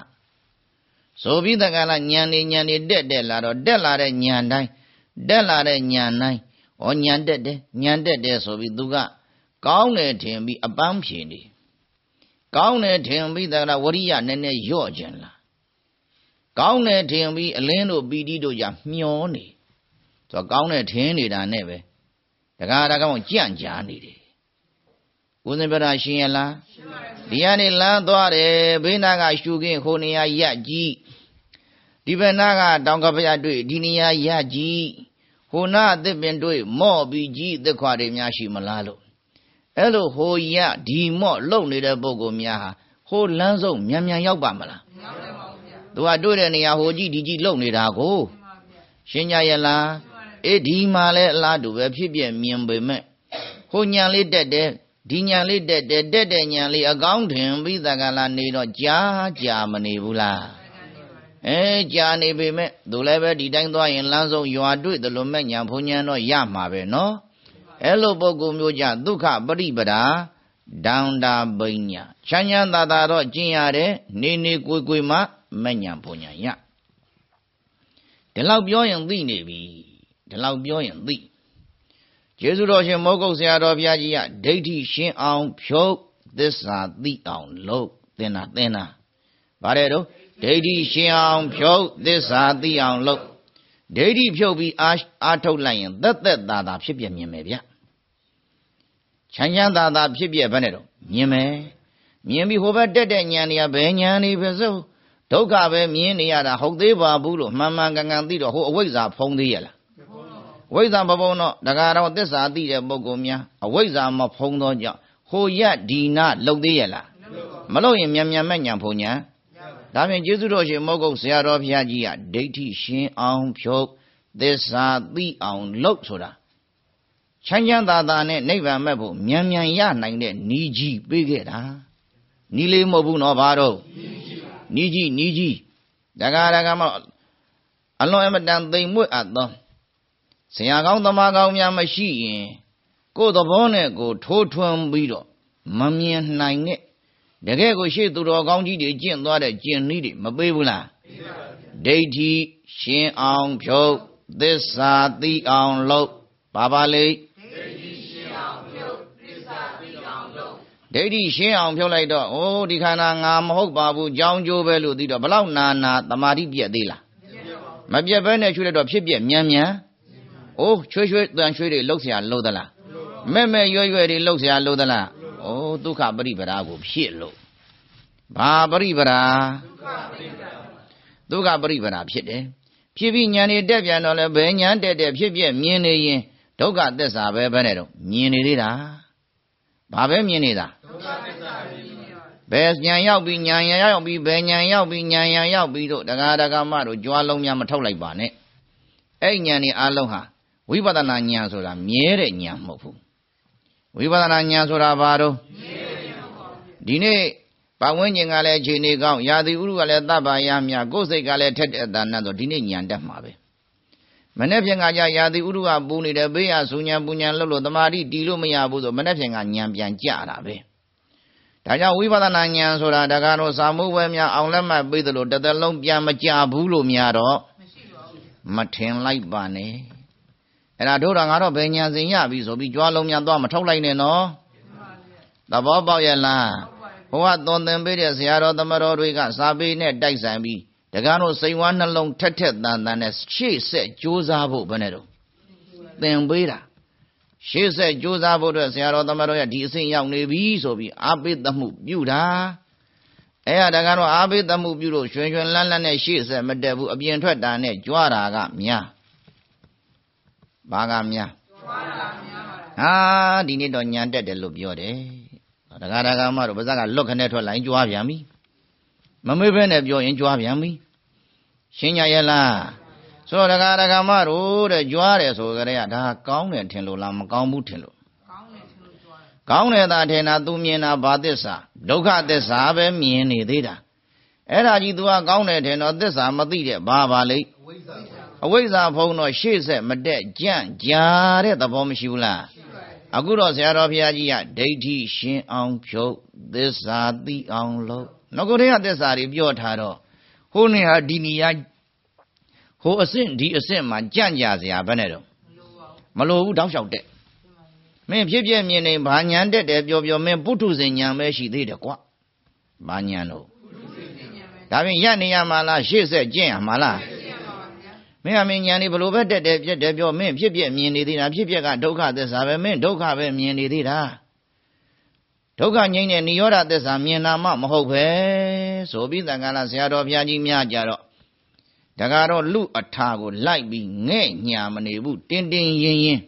ဆိုပြီးတကလားညံနေညံနေတက်တက်လာတော့တက်လာတဲ့ညံတိုင်းတက်လာတဲ့ညံတိုင်းဩညံတက်တယ်ညံတက်တယ်ဆိုပြီးသူက ကောင်းတယ်ထင်ပြီးအပန်းဖြေနေကောင်းတယ်ထင်ပြီးတကလားဝရိယနည်းနည်းယော့ကျင်လာကောင်းတယ်ထင်ပြီးအလင်းတို့ပီတိတို့ကြမျောနေဆိုကောင်းတယ်ထင်နေတာနဲ့ပဲတကားတကောင်ကြံ့ကြာနေတယ်ဦးဇင်းပြတာရှင်ရလားဒီကနေလမ်းသွားတယ်ဘေးနာကရှုခင်းဟိုနေရာရက်ကြီးဒီဘက်နာကတောင်ကပရတွေ့ဒီနေရာရက်ကြီးဟိုနာအသစ်ပင်တွေ့မော့ပြီးကြီးသစ်ခွာတွေများရှိမလားလို့ အဲ့လိုဟိုရဒီမော့လုံနေတဲ့ပုဂ္ဂိုလ်များဟာဟိုလမ်းဆုံးမြန်မြန်ရောက်ပါမလားမရောက်ပါဘူးဗျာသူကတွေ့တဲ့နေရာဟိုကြီးဒီကြီးလုံနေတာကိုရှင်းကြရဲ့လားအေးဒီမှာလဲအလားတူပဲဖြစ်ပြမြင်ပေမဲ့ဟိုညံလေးတက်တယ်ဒီညံလေးတက်တယ်တက်တဲ့ညံလေးအကောင်းထင်ပြီးသကလာနေတော့ကြာကြာမနေဘူးလားအဲကြာနေပေမဲ့သူလည်းပဲဒီတိုင်းသွားရင်လမ်းဆုံးရွာတွေ့တယ်လို့မဲ့ညာဘုံညာတော့ရမှာပဲနော် အဲ့လိုပုဂ္ဂိုလ်မျိုးကြဒုက္ခပရိပဒါဒန္တာပိညာချမ်းချမ်းသာသာတော့ကျင့်ရတယ်နေနေကိုယ်ကိုယ်မှမဲ့ညာဘုံညာရဒီလောက်ပြောရင်သိနေပြီဒီလောက်ပြောရင်သိကျေးဇူးတော်ရှင်မောဂုတ်ဆရာတော်ဘုရားကြီးကဒိဋ္ဌိရှင်းအောင်ဖြုတ်သစ္စာသိအောင်လုပ်သင်တာသင်တာဗါတဲ့တော့ဒိဋ္ဌိရှင်းအောင်ဖြုတ်သစ္စာသိအောင်လုပ် ဒိဋ္ဌိဖြုတ်ပြီးအာအာထုတ်လိုက်ရင်သက်သက်သာသာဖြစ်ပြမြင်မယ်ဗျချမ်းချမ်းသာသာဖြစ်ပြဘယ်နဲ့တော့မြင်မယ်မြင်ပြီးဟိုဘက်တက်တဲ့ဉာဏ်တွေကဘယ်ဉာဏ်တွေပဲစို့ဒုက္ခပဲမြင်နေရတာဟုတ်သေးပါဘူးလို့မှန်မှန်ကန်ကန်သိတော့ဟိုအဝိဇ္ဇာဖုံးသေးရလားဝိဇ္ဇာမဖုံးတော့ဒကာတော်သစ္စာသိတဲ့ပုဂ္ဂိုလ်များအဝိဇ္ဇာမဖုံးသောကြောင့်ဟိုရဒီနာလှုပ်သေးရလားမလှုပ်ရင်မြန်မြန်မဲ့ညာဖုံညာ ဒါဖြင့်ကျေးဇူးတော်ရှင်မောဂုတ်ဆရာတော်ဘုရားကြီးကဒိဋ္ဌိရှင်းအောင်ဖြုတ်သစ္စာသိအောင်လှုပ်ဆိုတာချမ်းချမ်းသာသာနဲ့နိဗ္ဗာန်မဲ့ဖို့မြန်မြန်ရနိုင်တဲ့ဤကြီးပေးခဲ့တာဤလေးမဟုတ်ဘူးနော်ဘာတော့ဤကြီးဤကြီးဒကာဒကာမအလွန်အမတန်သိမ်မွေ့အပ်သောဆရာကောင်းသမားကောင်းများမရှိရင်ကိုယ်သဘောနဲ့ကိုထိုးထွင်းပြီးတော့မမြင်နိုင်တဲ့ တကယ်ကိုရှေ့သူတော်ကောင်းကြီးတွေကျင့်သွားတဲ့ကျင့်နည်းတွေမပေးဘူးလားဒိဋ္ဌိရှင်းအောင်ဖြုတ်သစ္စာသိအောင်လုပ်ပါပါလေဒိဋ္ဌိရှင်းအောင်ဖြုတ်လိုက်တော့အိုးဒီခန္ဓာငါမဟုတ်ပါဘူးကြောင်းကျိုးပဲလို့သိတော့ဘလောက်နာနာတမာတိပြက်သေးလားမပြက်ဘဲနဲ့ချွေးလိုက်တော့ဖြစ်ပြက်မြန်မြန်အိုးချွေးချွေးတန်ချွေးတွေလှုပ်เสียလို့သလားမဲ့မဲ့ရွရွတွေလှုပ်เสียလို့သလား အိုးဒုက္ခပရိပဒါကိုဖြစ်လို့ဘာပရိပဒါဒုက္ခပရိပဒါဖြစ်တယ်ဖြစ်ပြီးညာနေတက်ပြန်တော့လဲဘယ်ညာတက်တက်ဖြစ်ပြက်မြင်နေရင်ဒုက္ခသစ္စာပဲပဲနဲ့တော့မြင်နေသေးတာဘာပဲမြင်နေတာဘယ်ညာရောက်ပြီးညာရရောက်ပြီးဘယ်ညာရောက်ပြီးညာရရောက်ပြီးတော့တရားဒဂမတို့ကြွားလုံးများမထုတ်လိုက်ပါနဲ့အဲ့ညာနေအလုံးဟာဝိပဿနာညာဆိုတာမြဲတဲ့ညာမဟုတ်ဘူး ဝိပဿနာညာဆိုတာဘာတော့ဒီနေ့ပတ်ဝန်းကျင်ကလည်းအခြေအနေကောင်းရာသီဥတုကလည်းသဗ္ဗာယမြကိုယ်စိတ်ကလည်းထက်တဲ့တဏ္ဍဆိုဒီနေ့ညာတက်မှာပဲမနေ့ဖြင့်ကကြရာသီဥတုကပူနေတယ်ဘေးရဆူညံပူညံလှုပ်လို့တမာတိတီလို့မရဘူးဆိုမနေ့ဖြင့်ကညံပြန်ကြတာပဲဒါကြောင့်ဝိပဿနာဉာဏ်ဆိုတာတကားတော့စာမှုပွဲများအောင်လက်မှတ်ပေးသလိုတစ်သက်လုံးပြန်မကြဘူးလို့များတော့မထင်လိုက်ပါနဲ့ အဲ့ဒါတို့တော့ငါတော့ဘယ်ဉာဏ်စဉ်ရပြီဆိုပြီးကြွားလုံးများသွားမထုတ်လိုက်နဲ့နော်သဘောပေါက်ရဲ့လားဘုရားသွန်သင်ပေးတဲ့ဆရာတော်သမတော်တွေကစာပေနဲ့တိုက်ဆိုင်ပြီးတကားတော့စိတ်ဝါနှလုံးထက်ထက်တန်တန်နဲ့ရှေ့ဆက်ကြိုးစားဖို့ဘယ်နဲ့တော့သင်ပေးတာရှေ့ဆက်ကြိုးစားဖို့အတွက်ဆရာတော်သမတော်ရဲ့ဒီအဆင့်ရောက်နေပြီဆိုပြီးအာပိသမှုပြုတာအဲ့ရတကားတော့အာပိသမှုပြုလို့ရွှင်ရွှင်လန်းလန်းနဲ့ရှေ့ဆက်မတက်ဘူးအပြင်ထွက်တာနဲ့ကြွားတာကများ ဘာကများဟာဒီနေ့တော့ညံတက်တယ်လို့ပြောတယ်တကားတကားမတော့ပါဇက်ကလွတ်ခနဲ့ထွက်လိုက်ကြွားပြန်ပြီမမေ့ဘဲနဲ့ပြောရင်ကြွားပြန်ပြီရှင်းကြရဲ့လားဆိုတော့တကားတကားမတို့တဲ့ကြွားတယ်ဆိုကြတဲ့ကဒါကောင်းတယ်ထင်လို့လားမကောင်းဘူးထင်လို့ကောင်းတယ်သာထင်တာသူမြင်တာဘာသစ္စာဒုက္ခသစ္စာပဲမြင်နေသေးတာအဲ့ဒါကြီး तू ကကောင်းတယ်ထင်တော့သစ္စာမသိတဲ့ဘာပါလိမ့် အဝိဇ္ဇာဖုံတော့ရှေ့ဆက်မတက်ကြန့်ကြာတဲ့သဘောမရှိဘူးလားအခုတော့ဆရာတော်ဘုရားကြီးကဒိဋ္ဌိရှင်းအောင်ဖြုတ်သစ္စာသိအောင်လုပ်ငကိုတည်းကသစ္စာတွေပြောထားတော့ဟိုနေဟာဒီနေရာဟိုအဆင့်ဒီအဆင့်မှာကြန့်ကြစရာဘယ်နဲ့တော့မလိုဘူးတောက်လျှောက်တက်မင်းဖြစ်ဖြစ်မြင်နေဘာညာတက်တယ်ပြောပြောမင်းပုထုဇဉ်ညာပဲရှိသေးတယ်ကွာဘာညာတော့ဒါပြင်ရနေရမှာလားရှေ့ဆက်ကျင့်ရမှာလား မင်းအမင်းညာနေဘလို့ပဲတက်တယ်ပြက်တယ်ပြောမင်းဖြစ်ဖြစ်မြင်နေသေးတာဖြစ်ဖြစ်ကဒုက္ခသစ္စာပဲမင်းဒုက္ခပဲမြင်နေသေးတာဒုက္ခငြိမ်းတဲ့និရောဓသစ္စာမြင်နာမှမဟုတ်ပဲဆိုပြီးတန်ခါလာဆရာတော်ဘုရားကြီးများကြတော့တကားတော့လူအထာကိုလိုက်ပြီးငဲ့ညာမနေဘူးတင်းတင်းရင်ရင်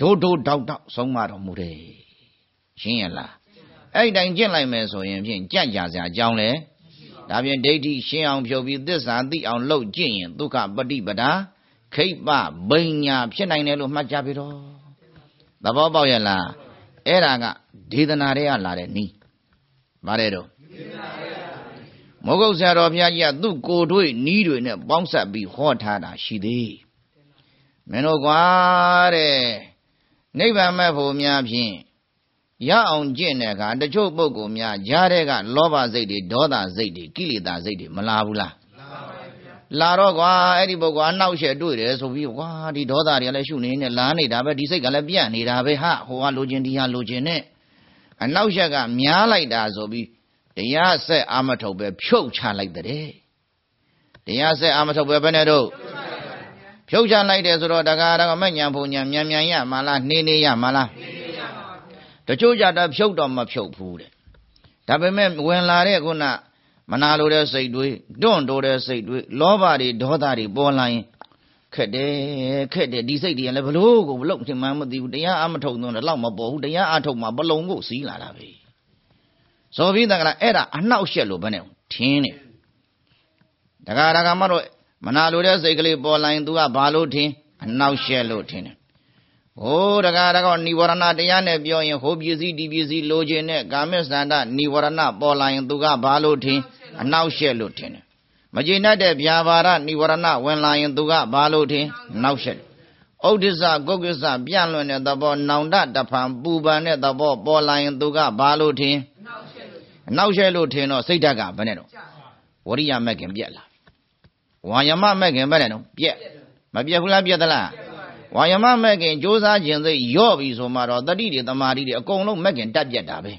ဒိုးဒိုးတောက်တောက်ဆုံးမတော်မူတယ်ရှင်းရလားအဲ့တိုင်ကျင့်လိုက်မယ်ဆိုရင်ဖြင့်ကြက်ကြစရာအကြောင်းလဲ ဒါပြင်ဒိဋ္ဌိရှင်းအောင်ဖြုတ်ပြီးသစ္စာသိအောင်လုပ်ကျင့်ရင်ဒုက္ခပฏิပဒါခိပ္ပဘိညာဖြစ်နိုင်တယ်လို့မှတ်ကြပြီတော့သဘောပေါက်ရဲ့လားအဲ့ဒါကဒေသနာတွေကလာတဲ့နီးဗါတဲ့တော့မောဂုတ်ဆရာတော်ဘုရားကြီးကသူ့ကိုယ်တွေ့နီးတွေနဲ့ပေါင်းဆက်ပြီးဟောထားတာရှိသေးမင်းတို့ကွာတဲ့နိဗ္ဗာန်မဲ့ဖို့များဖြင့် ရအောင်ကျင့်တဲ့အခါတချို့ပုဂ္ဂိုလ်များကြားတဲ့ကလောဘစိတ်တွေဒေါသစိတ်တွေကိလေသာစိတ်တွေမလာဘူးလားလာတော့ကွာအဲ့ဒီပုဂ္ဂိုလ်အနောက်ရှက်တွေ့တယ်ဆိုပြီးကွာဒီဒေါသတွေကလည်းရှုနေနေလာနေတာပဲဒီစိတ်ကလည်းပြန့်နေတာပဲဟာဟိုကလိုချင်ဒီဟာလိုချင်နဲ့အနောက်ရှက်ကများလိုက်တာဆိုပြီးတရားဆက်အာမထုတ်ပဲဖြုတ်ချလိုက်တဲ့တရားဆက်အာမထုတ်ပဲဘယ်နဲ့တော့ဖြုတ်ချလိုက်တယ်ဆိုတော့တကားတော့မညံဖို့ညံမြန်မြန်ရမလားနှင်းနေရမလား တချို့ကြတော့ဖြုတ်တော့မဖြုတ်ဘူးတဲ့ဒါပေမဲ့ဝင်လာတဲ့ခုနမနာလိုတဲ့စိတ်တွေတွန့်တိုးတဲ့စိတ်တွေလောဘတွေဒေါသတွေပေါ်လာရင်ခက်တယ်ခက်တယ်ဒီစိတ်တွေကလည်းဘလို့ကိုဘလို့ထင်မှန်းမသိဘူးတရားအမထုတ်သွန်းတော့လောက်မပေါ်ဘူးတရားအထုတ်မှဘလုံကိုစီးလာတာပဲဇော်ပြီးတကလားအဲ့ဒါအနှောက်ရှက်လို့ဘယ်နဲ့ထင်းတယ်တကားတကားမတော့မနာလိုတဲ့စိတ်ကလေးပေါ်လာရင် तू ကဘာလို့ထင်းအနှောက်ရှက်လို့ထင်းတယ် ။အိုးတကားတကောနိဝရဏတရားနဲ့ပြောရင်ဟိုပစ္စည်းဒီပစ္စည်းလိုချင်တဲ့ကာမစန္ဒနိဝရဏပေါ်လာရင်သူကဘာလို့ထင်အနောက်ရှက်လို့ထင်တယ်။မကျေနပ်တဲ့ဗျာပါဒနိဝရဏဝင်လာရင်သူကဘာလို့ထင်နောက်ရှက်။ဥဒိစ္စကုက္ကိစ္စပြန့်လွင့်တဲ့သဘောနောင်တတဖန်ပူပန်တဲ့သဘောပေါ်လာရင်သူကဘာလို့ထင်နောက်ရှက်လို့ထင်တော့စိတ်ဓာတ်ကဘယ်နဲ့တော့ဝရိယမက်ခင်ပြက်လားဝါယမမက်ခင်ဘယ်နဲ့တော့ပြက်မပြက်ဘူးလားပြက်သလားပြက် ဝါယမမက်ခင်ကြိုးစားခြင်းစိတ်ရော့ပြီဆိုမှတော့တတိတွေတမာတိတွေအကုန်လုံးမက်ခင်တက်ပြက်တာပဲ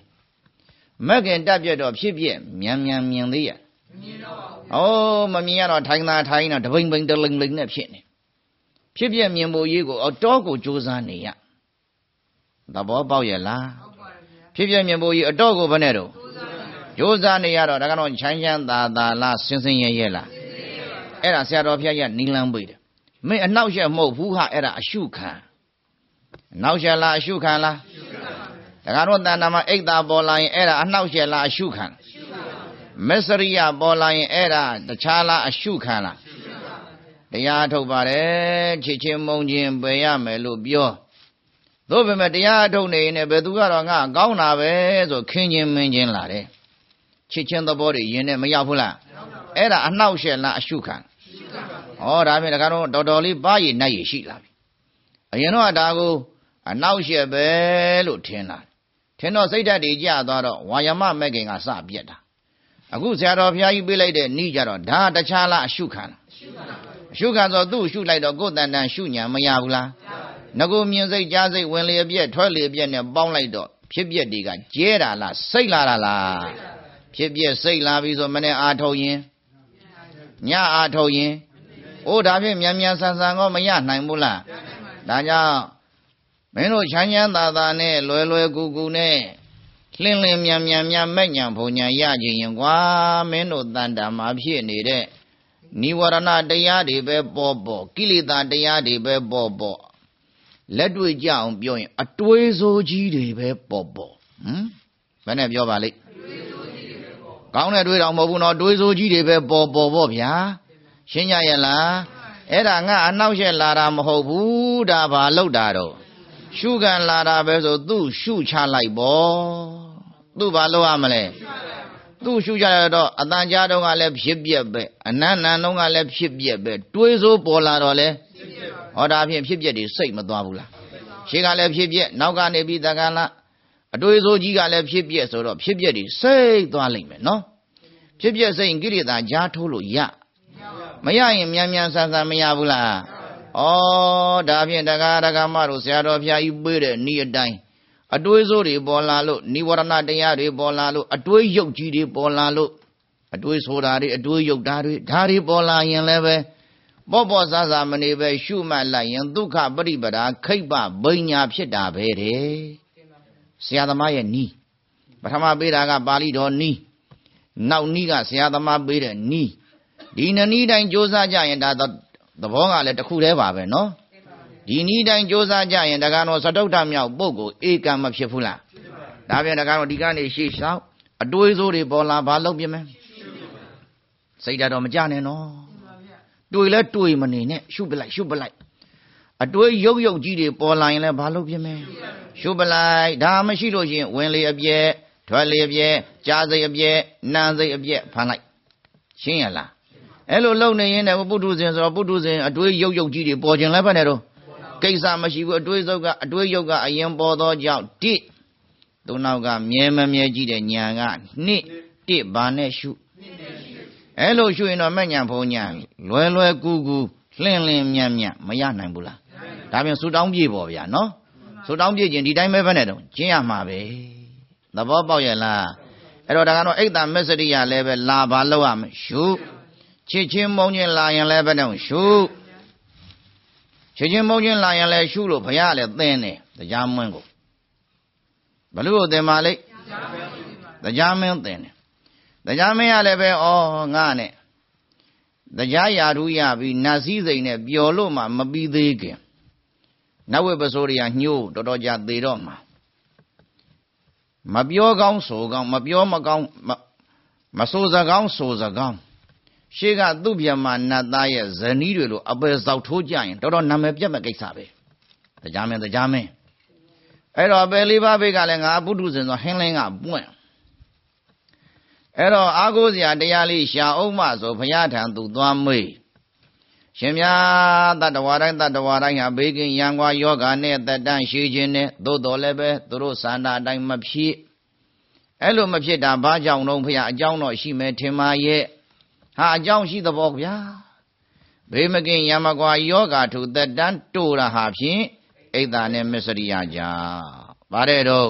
မက်ခင်တက်ပြက်တော့ဖြစ်ဖြစ်မြန်မြန်မြင်သေးရမမြင်တော့ပါဘူးအိုးမမြင်ရတော့ထိုင်သာထိုင်တာတပိန်ပိန်တလိန်လိန်နဲ့ဖြစ်နေဖြစ်ဖြစ်မြင်ဖို့ရေးကိုအတော်ကိုကြိုးစားနေရသဘောပေါက်ရဲ့လားဖြစ်ဖြစ်မြင်ဖို့ရေးအတော်ကိုဘယ်နဲ့တော့ကြိုးစားနေရတော့ဒါကတော့ချမ်းချမ်းသာသာလားစင်စင်ရဲရဲလားအဲ့ဒါဆရာတော်ဖျားကြီးကနီလန်းပေးတယ် မင်းအနောက်ရှက်မဟုတ်ဘူးဟာအဲ့ဒါအရှုခံအနောက်ရှက်လားအရှုခံလားဒါကတော့တဏ္ဍာမှာအိတ်သာပေါ်လာရင်အဲ့ဒါအနောက်ရှက်လားအရှုခံမစ္စရိယပေါ်လာရင်အဲ့ဒါတခြားလားအရှုခံလားတရားထုတ်ပါတယ်ချစ်ချင်းမုံချင်းပယ်ရမယ်လို့ပြောသို့ပေမဲ့တရားထုတ်နေရင်ဘယ်သူကတော့ငါကောင်းတာပဲဆိုခင်းချင်းမင်းချင်းလာတယ်ချစ်ချင်းသဘောတွေယင်နဲ့မရောက်ဘူးလားအဲ့ဒါအနှောက်ရှက်လားအရှုခံ ဩဒါဖြင့်ဒါကတော့တော်တော်လေးပါရည်နိုင်ရရှိလာပြီအရင်တော့ဒါကိုအနှောက်ရှက်ပဲလို့ထင်တာထင်တော့စိတ်ဓာတ်တွေကြသွားတော့ဝါယမမဲ့ခင်ကစပြက်တာအခုဆရာတော်ဘုရားကြီးပေးလိုက်တဲ့ဤကြတော့ဒါတခြားလားအရှုခံလားအရှုခံဆိုသူ့ရှုလိုက်တော့ကိုယ်တန်တန်ရှုညာမရဘူးလားငကိုမြင်စိတ်ကြားစိတ်ဝင်လေပြက်ထွက်လေပြက်နဲ့ပေါင်းလိုက်တော့ဖြစ်ပြက်တွေကကျဲတာလားစိတ်လာတာလားဖြစ်ပြက်စိတ်လာပြီဆိုမနဲ့အာထုတ်ရင်ညအာထုတ်ရင် အိုးဒါဖြင့်မြန်မြန်ဆန်ဆန်ကောမရနိုင်ဘူးလားဒါကြောင့်မင်းတို့ချမ်းချမ်းသာသာနဲ့လွယ်လွယ်ကူကူနဲ့လင်းလင်းမြန်မြန်မြန်မဲ့ညာဘုံညာရခြင်းရင်ကွာမင်းတို့တန်တာမှာဖြစ်နေတဲ့နိဝရဏတရားတွေပဲပေါ်ပေါ်ကိလေသာတရားတွေပဲပေါ်ပေါ်လက်တွေ့ကြအောင်ပြောရင် အတွေးစိုးကြီးတွေပဲပေါ်ပေါ်ဟမ်ဘယ်နဲ့ပြောပါလိမ့်ကောင်းတဲ့တွေးတော်မဟုတ်ဘူးနော်တွေးစိုးကြီးတွေပဲပေါ်ပေါ်ပေါ့ဗျာ ရှင်းကြရဲ့လားအဲ့ဒါငါအနောက်ရှက်လာတာမဟုတ်ဘူးဒါဘာလောက်တာတော့ရှုခံလာတာပဲဆိုသူ့ရှုချလိုက်ပေါ့သူ့ဘာလောက်ရမလဲသူ့ရှုကြရတော့အတန်ကြားတော့ကလည်းဖြစ်ပြက်ပဲအနန္နံတော့ကလည်းဖြစ်ပြက်ပဲတွေးစိုးပေါ်လာတော့လဲဟောဒါဖြင့်ဖြစ်ပြက်တွေစိတ်မသွားဘူးလားရှေ့ကလည်းဖြစ်ပြက်နောက်ကနေပြီးတက္ကလာအတွေးစိုးကြီးကလည်းဖြစ်ပြက်ဆိုတော့ဖြစ်ပြက်တွေစိတ်သွားလိမ့်မယ်နော်ဖြစ်ပြက်စိတ်ကိရိတာကြားထိုးလို့ရ မရရင်မြန်မြန်ဆန်ဆန်မရဘူးလားဩဒါဖြင့်တရားဒဂမတို့ဆရာတော်ဘုရားကြီးပေးတဲ့ဤအတိုင်းအတွေးစိုးတွေပေါ်လာလို့និဝရဏတရားတွေပေါ်လာလို့အတွေးရုပ်ကြီးတွေပေါ်လာလို့အတွေးဆိုတာတွေအတွေးရုပ်ဓာတ်တွေဓာတ်တွေပေါ်လာရင်လည်းပဲပေါ့ပေါ့ဆဆမနေပဲရှုမှတ်လိုက်ရင်ဒုက္ခပရိပဒါခိဗ္ဗဘိညာဖြစ်တာပဲတဲ့ဆရာသမားရဲ့နီးပထမပေးတာကပါဠိတော်နီးနောက်နီးကဆရာသမားပေးတဲ့နီး ဒီနည်းတိုင်းကြိုးစားကြရင်ဒါသဘောကလည်းတစ်ခုတည်းပါပဲနော်ဒီနည်းတိုင်းကြိုးစားကြရင်တက္ကနောသတုဋ္ဌမြောက်ပုဂ္ဂိုလ်ဧကံမဖြစ်ဘူးလားဒါပြန်တက္ကနောဒီကနေရှေ့လျှောက်အတွေးစိုးတွေပေါ်လာဘာလုပ်ပြမလဲစိတ်ဓာတ်တော့မကြနဲ့နော်တွေးလဲတွေးမနေနဲ့ရှုပလိုက်ရှုပလိုက်အတွေးရုပ်ရုပ်ကြီးတွေပေါ်လာရင်လည်းဘာလုပ်ပြမလဲရှုပလိုက်ဒါမရှိလို့ရှိရင်ဝင်လေအပြဲထွက်လေအပြဲကြားစိတ်အပြဲနာစိတ်အပြဲဖမ်းလိုက်ရှင်းရလား အဲ့လိုလုံနေရင်လည်းပုထုဇဉ်ဆိုတော့ပုထုဇဉ်အတွေးရုပ်ရုပ်ကြီးတွေပေါ်ခြင်းလည်းပဲနဲ့တော့ကိစ္စမရှိဘူးအတွေးစုပ်ကအတွေးရုပ်ကအရင်ပေါ်သောကြောင့်တိသူနောက်ကမြဲမမြဲကြည့်တဲ့ညာကနှစ်တိဘာနဲ့ရှုအဲ့လိုရှုရင်တော့မဲ့ညာဘုံညာလွယ်လွယ်ကူကူလှင့်လင်းမြတ်မြတ်မရနိုင်ဘူးလားဒါပြန်ဆူတောင်းပြေပေါ့ဗျာနော်ဆူတောင်းပြေခြင်းဒီတိုင်းပဲပဲနဲ့တော့ကျင်းရမှာပဲသဘောပေါက်ရဲ့လားအဲ့တော့ဒါကတော့အိတ်တမစ္စရိယလည်းပဲလာပါလောက်ရမယ်ရှု ချစ်ချင်းမုန်းချင်းလာရင်လည်းပဲတော့ရှုချစ်ချင်းမုန်းချင်းလာရင်လည်းရှုလို့ဘုရားလည်းသင်တယ်တရားမင်းကိုဘလို့သင်ပါလိမ့်တရားမင်းသင်တယ်တရားမင်းရလည်းပဲဩငါနဲ့တရားရာထူးရပြီးနတ်စည်းစိမ်နဲ့ပျော်လို့မှမပြီးသေးခင်နတ်ဝိပစိုးရိယညှိုးတော်တော်ကြာသေးတော့မှာမပြောကောင်းဆိုကောင်းမပြောမကောင်းမဆိုစကောင်းဆိုစကောင်း ရှေ့ကသူ့ပြမနတ်သားရဲ့ဇနီးတွေလိုအပယ်စောက်ထိုးကြရင်တော်တော်နာမည်ပြတ်မဲ့ကိစ္စပဲတရားမင်းတရားမင်းအဲ့တော့အပယ်လေးပါးဘေးကလည်းငါပုထုဇဉ်ဆိုဟင်းလင်းကပွင့်အဲ့တော့အာကိုးစရာတရားလေးရှာအောင်မဆိုဘုရားထံသူသွားမေးရှင်များတတ္တဝါတိုင်းတတ္တဝါတိုင်းဟာဘေးကင်းရန်ကွာယောဂာနဲ့တက်တန့်ရှိခြင်းနဲ့သို့တော်လည်းပဲသူတို့စန္ဒအတိုင်းမဖြစ်အဲ့လိုမဖြစ်တာဘာကြောင့်တော့ဖရာအကြောင်းတော့ရှိမယ်ထင်ပါရဲ့ ဟာအကြောင်းရှိသဘောဗျာဘေးမကင်ရမကွာယောဂါထုသက်တန်းတိုးတာဟာဖြင့်အိတ်တာနဲ့မစ္စရိယကြောင့်ဗါတဲ့တော့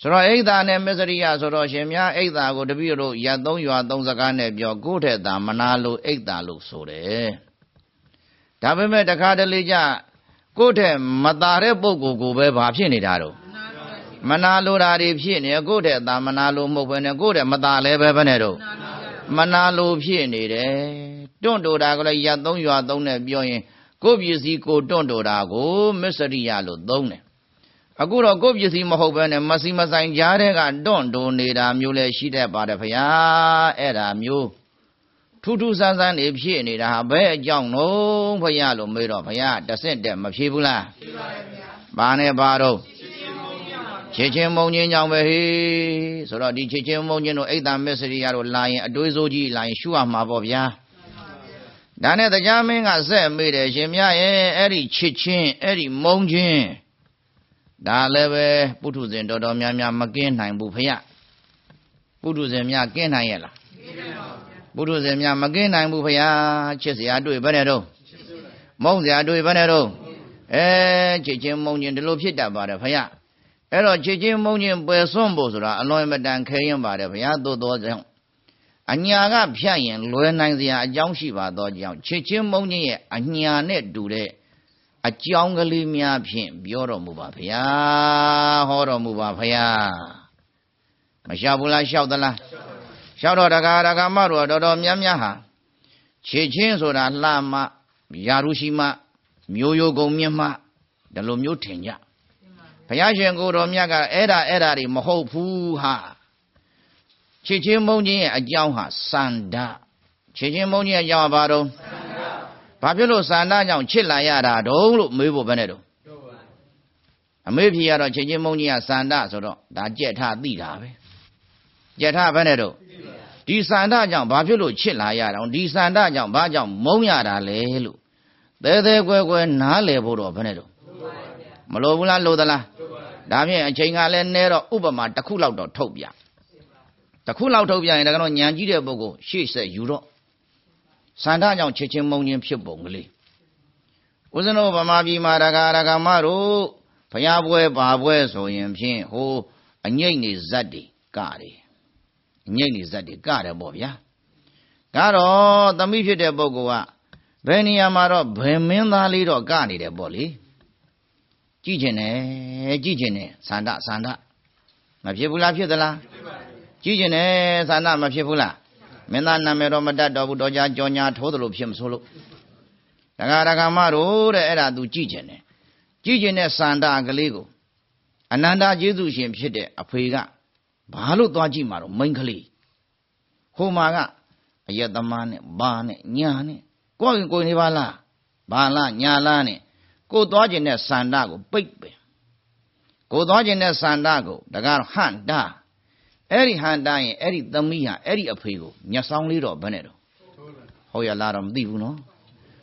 ဆိုတော့အိတ်တာနဲ့မစ္စရိယဆိုတော့ရှင်များအိတ်တာကိုတပည့်တို့ရသုံးရွာသုံးစကားနဲ့ပြောကိုယ့်ထက်သာမနာလို့အိတ်တာလို့ဆိုတယ်ဒါပေမဲ့တခါတလေကြကိုယ့်ထက်မตาတဲ့ပုံကိုယ်ကိုပဲဘာဖြစ်နေတာတော့ မနာလိုတာတွေဖြစ်နေကိုယ့်ထက်သာမနာလိုမဟုတ်ဘဲနဲ့ကိုယ့်ထက်မตาလဲပဲဘယ်နဲ့တော့မနာလိုဖြစ်နေတယ်တွန့်တိုတာကလည်းရသုံးရွာသုံးနဲ့ပြောရင်ကိုယ့်ပစ္စည်းကိုတွန့်တိုတာကိုမစ္စရိယလို့သုံးတယ်အခုတော့ကိုယ့်ပစ္စည်းမဟုတ်ဘဲနဲ့မစီမဆိုင်ကြားတဲ့ကတွန့်တိုနေတာမျိုးလည်းရှိတတ်ပါတယ်ဗျာအဲ့ဒါမျိုးထူးထူးဆန်းဆန်းနေဖြစ်နေတာဟာဘယ်အကြောင်းလို့ဖရာလို့မေးတော့ဖရာတဆင့်တက်မဖြေဘူးလားဖြေပါတယ်ဗျာဘာနဲ့ဘာတော့ ချစ်ချင်းမုံချင်းကြောင့်ပဲဟေးဆိုတော့ဒီချစ်ချင်းမုံချင်းတို့အိတ်တမစ္စရိယတို့လာရင်အတွေးစိုးကြီးလာရင်ရှုရမှာပေါ့ဗျာဒါနဲ့တရားမင်းကဆက်မေးတယ်ရှင်မြရဲ့အဲ့ဒီချစ်ချင်းအဲ့ဒီမုံချင်းဒါလည်းပဲပုထုဇဉ်တော်တော်များများမကင်းနိုင်ဘူးဖရပုထုဇဉ်များကင်းနိုင်ရဲ့လားပုထုဇဉ်များမကင်းနိုင်ဘူးဖရာချစ်စရာတွေ့ဘယ်နဲ့တော့မုန်းစရာတွေ့ဘယ်နဲ့တော့အဲချစ်ချင်းမုန်းချင်းဒီလိုဖြစ်တတ်ပါတယ်ဖရာ အဲ့တော့ချစ်ချင်းမုန်းချင်းပယ်စွန့်ဖို့ဆိုတာအလွန်မတန်ခဲရင်ပါတယ်ဘုရားသို့တော်ကြောင့်အညာကဖြတ်ရင်လွယ်နိုင်စရာအကြောင်းရှိပါသောကြောင့်ချစ်ချင်းမုန်းချင်းရဲ့အညာနဲ့တူတဲ့အကြောင်းကလေးများဖြင့်ပြောတော်မူပါဘုရားဟောတော်မူပါဘုရားမလျှောက်ဘူးလားလျှောက်သလားလျှောက်တော့တကာတကာမတို့တော်တော်များများဟာချစ်ချင်းဆိုတာလှမယာရုရှိမမျိုးရိုးကုံမြင့်မှဒီလိုမျိုးထင်ကြ ဘုရားရှင်ကိုတော်မြတ်ကအဲ့ဒါအဲ့ဒါတွေမဟုတ်ဘူးဟာချစ်ချင်းမုန်းချင်းရဲ့အကြောင်းဟာစန္ဒချစ်ချင်းမုန်းချင်းရဲ့အကြောင်းကဘာတော့ဘာဖြစ်လို့စန္ဒကြောင့်ချစ်လာရတာတုံးလို့မေးဖို့ဘယ်နဲ့တော့အမေဖြေရတော့ချစ်ချင်းမုန်းချင်းကစန္ဒဆိုတော့ဒါကြက်ထသိတာပဲကြက်ထဘယ်နဲ့တော့ဒီစန္ဒကြောင့်ဘာဖြစ်လို့ချစ်လာရတာဒီစန္ဒကြောင့်ဘာကြောင့်မုန်းရတာလဲလို့သဲသဲကွဲကွဲနားလည်ဖို့တော့ဘယ်နဲ့တော့မလိုဘူးလားလိုသလား ဒါဖြင့်အချိန်ကလည်းနဲတော့ဥပမာတစ်ခုလောက်တော့ထုတ်ပြတစ်ခုလောက်ထုတ်ပြရင်ဒါကတော့ညံကြီးတဲ့ပုဂ္ဂိုလ်ရှေ့ဆက်ယူတော့စန္ဒကြောင့်ချစ်ချင်းမုန်းချင်းဖြစ်ပုံကလေးဦးဇင်းတို့ဗမာပြည်မှာရဂါရဂမတို့ဘုရားပွဲပါပွဲဆိုရင်ဖြင့်ဟိုအငိမ့်နေဇက်တွေကတယ်အငိမ့်နေဇက်တွေကတယ်ပေါ့ဗျာကတော့သမိဖြစ်တဲ့ပုဂ္ဂိုလ်ကဘယ်နေရာမှာတော့ဘယ်မင်းသားလေးတော့ကနေတယ်ပေါ့လေ ကြည့်ကျင်တယ်ကြည့်ကျင်တယ်သန္တာသန္တာမဖြစ်ဘူးလားဖြစ်သလားကြည့်ကျင်တယ်သန္တာမဖြစ်ဘူးလားမင်းသားနာမည်တော့မတတ်တော့ဘူးတော့ကြာကြောညာထိုးသလိုဖြစ်မဆိုလို့ဒကာဒကာမတို့တဲ့အဲ့ဒါ तू ကြည့်ကျင်တယ်ကြည့်ကျင်တဲ့သန္တာကလေးကိုအနန္တကျေးဇူးရှင်ဖြစ်တဲ့အဖေကဘာလို့သွားကြည့်မှာတော့မိန်ကလေးဟိုမှာကအယက်သမားနဲ့ဘာနဲ့ညာနဲ့ကိုယ်ကိုယ်နေပါလားဘာလားညာလားနဲ့ ကိုသွားခြင်းတဲ့စန္ဒကိုပိတ်ပဲကိုသွားခြင်းတဲ့စန္ဒကိုတကားဟန်တာအဲ့ဒီဟန်တာရင်အဲ့ဒီသမီးဟာအဲ့ဒီအဖေကိုမျက်စောင်းလေးတော့ဘယ်နဲ့တော့ဟုတ်ရလားတော့မသိဘူးနော်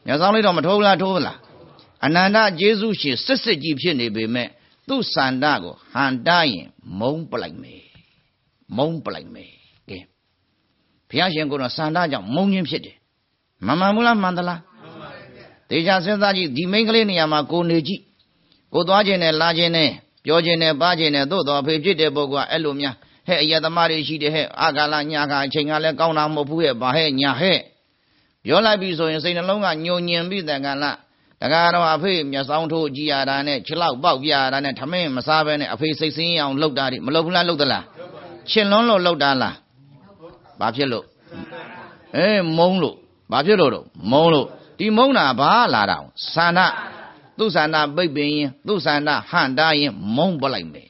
မျက်စောင်းလေးတော့မထိုးလားထိုးလားအနန္တကျေးဇူးရှင်စစ်စစ်ကြီးဖြစ်နေပေမဲ့သူ့စန္ဒကိုဟန်တာရင်မုံပလိုက်မယ်မုံပလိုက်မယ်ကဲဘုရားရှင်ကတော့စန္ဒကြောင့်မုံချင်းဖြစ်တယ်မမှန်ဘူးလားမှန်သလား သေချာစဉ်းစားကြည့်ဒီမိန်းကလေးနေရာမှာကိုနေကြည့်ကိုသွားခြင်းနဲ့လာခြင်းနဲ့ပြောခြင်းနဲ့ပါခြင်းနဲ့သို့တော်ဖေဖြစ်တဲ့ပုဂ္ဂိုလ်ကအဲ့လိုများဟဲ့အယတမတွေရှိတယ်ဟဲ့အာဂါလညာကအချိန်ကလည်းကောင်းတာမဟုတ်ဘူးဟဲ့ဘာဟဲ့ညာဟဲ့ပြောလိုက်ပြီဆိုရင်စိတ်နှလုံးကညှိုညင်ပြီးတန်ကလားတကားတော့အဖေမျက်စောင်းထိုးကြည့်ရတာနဲ့ခြေလောက်ပေါက်ပြရတာနဲ့ထမင်းမစားဘဲနဲ့အဖေစိတ်ဆင်းအောင်လှုပ်တာဒီမလှုပ်ဘူးလားလှုပ်သလားချင်လွန်းလို့လှုပ်တာလားဘာဖြစ်လို့အေးမုံလို့ဘာဖြစ်လို့တော့မုံလို့ ဒီမုံနာဘာလာတာဆန္ဒသူဆန္ဒပိတ်ပင်ရင်သူဆန္ဒဟန်တာရင်မုံပလိုက်မယ်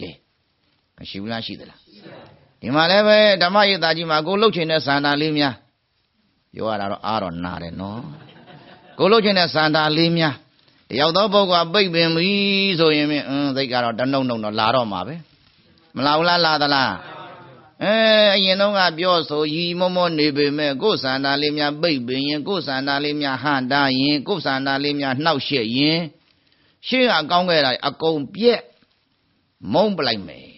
ကဲမရှိဘူးလားရှိသလားဒီမှာလည်းပဲဓမ္မရည်သားကြီးမှာကိုလှုပ်ချင်တဲ့ဆန္ဒလေးများပြောရတာတော့အားတော့နာတယ်နော်ကိုလှုပ်ချင်တဲ့ဆန္ဒလေးများတယောက်သောပုဂ္ဂိုလ်ကပိတ်ပင်ပြီဆိုရင်အင်းသိကတော့တနှုံနှုံတော့လာတော့မှာပဲမလာဘူးလားလာသလား အဲအရင်တော့ကပြောဆိုရီမောမောနေပေမဲ့ကိုယ်စန္ဒာလေးများပိတ်ပင်ရင်ကိုယ်စန္ဒာလေးများဟန်တာရင်ကိုယ်စန္ဒာလေးများနှောက်ရှက်ရင်ရှေ့ကအကောင်းခဲ့တာအကုန်ပြက်မုံပလိုက်မယ်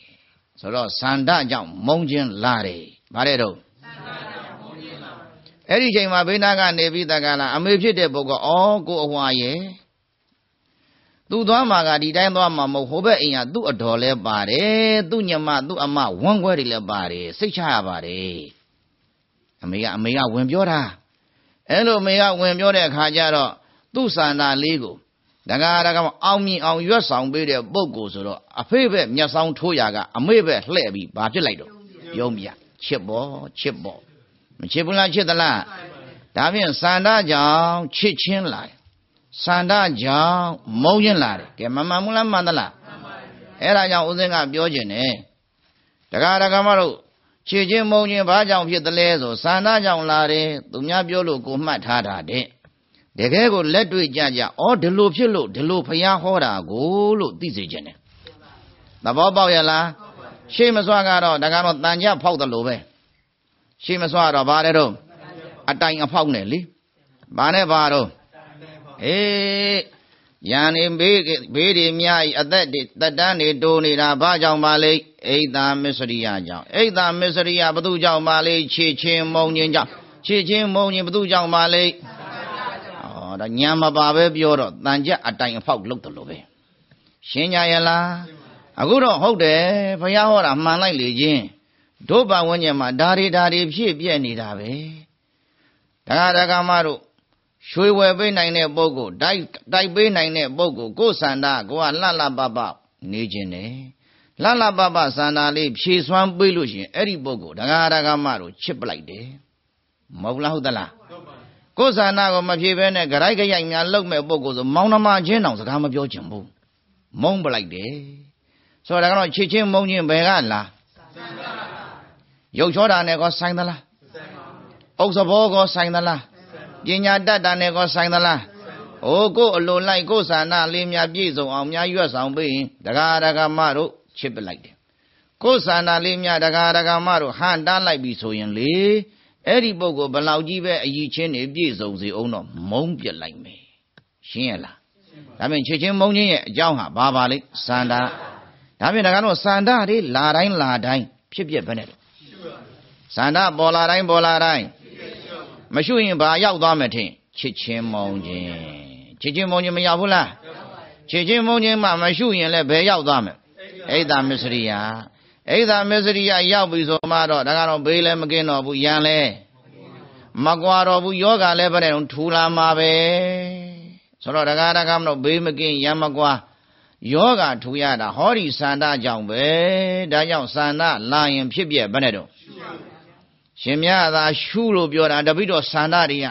ဆိုတော့စန္ဒကြောင့်မုံချင်းလာတယ်ဗါတဲ့တော့အဲ့ဒီချိန်မှာဘိနာကနေပြီးတက္ကလာအမေဖြစ်တဲ့ပုဂ္ဂိုလ်ဩကိုအဟွာရဲ့ သူသွားမှာကဒီတိုင်းသွားမှာမဟုတ်ဟိုဘက်အိမ်ကသူ့အတော်လဲပါတယ်သူ့ညမသူ့အမဝမ်းခွဲတွေလည်းပါတယ်စိတ်ချရပါတယ်အမေကအမေကဝင်ပြောတာအဲ့လိုအမေကဝင်ပြောတဲ့အခါကျတော့သူ့စန္ဒလေးကိုဒကာဒကာအောင်မြင်အောင်ရွတ်ဆောင်ပေးတဲ့ပုဂ္ဂိုလ်ဆိုတော့အဖေဘက်မျက်စောင်းထိုးရကအမေဘက်လှဲ့ပြီးဘာဖြစ်လိုက်တော့ပြုံးပြချစ်ပေါ်ချစ်ပေါ်မချစ်ဘူးလားချစ်သလားဒါဖြင့်စန္ဒကြောင့်ချစ်ချင်းလာ စန္ဒကြောင့်မုန်းချင်းလာတယ်ကဲမမှန်ဘူးလားမှန်သလားအဲ့ဒါကြောင့်ဦးစင်းကပြောခြင်းတယ်ဒကာဒကာမတို့ချစ်ချင်းမုန်းချင်းဘာကြောင့်ဖြစ်သလဲဆိုစန္ဒကြောင့်လာတယ်သူများပြောလို့ကိုမှတ်ထားတာတဲ့တကယ်ကိုလက်တွေ့ကြကြဩဒီလိုဖြစ်လို့ဒီလိုဖျားဟောတာကိုလို့သိစေခြင်းတယ်သဘောပေါက်ရလားရှေ့မစွားကတော့ဒါကတော့တန်ကြဖောက်တယ်လို့ပဲရှေ့မစွားတော့ဘာလဲတော့အတိုင်အဖောက်နဲ့လေဘာနဲ့ဘာတော့ အေးယံနေဘေးဘေးတွေမြဤအသက်တွေတက်တန်းတွေတိုးနေတာဘာကြောင့်ပါလဲအိဒါမစ္စရိယကြောင့်အိဒါမစ္စရိယဘသူကြောင့်ပါလဲခြေချင်းမုံချင်းကြောင့်ခြေချင်းမုံချင်းဘသူကြောင့်ပါလဲဩဒါညံမပါပဲပြောတော့တန်ကြအတိုင်အဖောက်လုပ်တယ်လို့ပဲရှင်းကြရလားအခုတော့ဟုတ်တယ်ဘုရားဟောတာမှန်လိုက်လေချင်းတို့ပါဝဉ္ဇဉ်မှာဒါရီဒါရီဖြည့်ပြည့်နေတာပဲဒကာဒကာမတို့ ရွှေဝယ်ပေးနိုင်တဲ့ပုဂ္ဂိုလ်တိုက်တိုက်ပေးနိုင်တဲ့ပုဂ္ဂိုလ်ကိုယ်စန္ဒကိုကလှလှပပနေခြင်းတယ်လှလှပပစန္ဒလေးဖြည့်စွမ်းပေးလို့ရှိရင်အဲ့ဒီပုဂ္ဂိုလ်ဒကာဒကာမတို့ချစ်ပလိုက်တယ်မဟုတ်လားဟုတ်သလားကိုယ်စန္ဒကိုမဖြည့်ဘဲနဲ့ကြိုက်ကြိုက်များလှုပ်မဲ့ပုဂ္ဂိုလ်ဆိုမောင်နှမချင်းတောင်စကားမပြောချင်ဘူးမုန်းပလိုက်တယ်ဆိုတော့ဒါကတော့ချစ်ချင်းမုန်းချင်းဘယ်ကလားရုပ်ချောတာနဲ့ကောဆိုင်သလားဥစ္စာဘောကောဆိုင်သလား ပညာတတ်တာနဲ့ကောဆိုင်သလား။အိုးကိုအလိုလိုက်ကိုဆန္ဒလေးများပြည့်စုံအောင်များရွတ်ဆောင်ပေးရင်ဒကာဒကာမတို့ချစ်ပလိုက်တယ်။ကိုဆန္ဒလေးများဒကာဒကာမတို့ဟန်တားလိုက်ပြီဆိုရင်လေအဲ့ဒီပုဂ္ဂိုလ်ဘလောက်ကြီးပဲအည်ချင်းနေပြည့်စုံစေအောင်တော့မုံပြလိုက်မယ်။ရှင်းရလား။ဒါပြင်ချစ်ချင်းမုံချင်းရဲ့အကြောင်းဟာဘာပါလိမ့်စန္ဒဒါပြင်ဒကာတို့စန္ဒတွေလာတိုင်းလာတိုင်းဖြစ်ပြပဲနဲ့စန္ဒပေါ်လာတိုင်းပေါ်လာတိုင်း မရှိရင်ဘာရောက်သွားမယ်ထင်ချစ်ချင်းမုန်းခြင်းချစ်ချင်းမုန်းခြင်းမရောက်ဘူးလားချစ်ချင်းမုန်းခြင်းမှမရှိရင်လည်းဘယ်ရောက်သွားမယ်အိဒါမစ္စရိယအိဒါမစ္စရိယရောက်ပြီဆိုမှတော့ဒါကတော့ဘေးလည်းမကင်းတော့ဘူးယံလည်းမကွာတော့ဘူးယောဂလည်းဘယ်နဲ့ထူလာမှာပဲဆိုတော့ဒကာဒကာမလို့ဘေးမကင်းယံမကွာယောဂထူရတာဟောဒီစန္ဒကြောင့်ပဲဒါကြောင့်စန္ဒလာရင်ဖြစ်ပြဘယ်နဲ့တော့ ရှင်မြတ်သာရှုလို့ပြောတာတပိတော့စန္ဒတွေက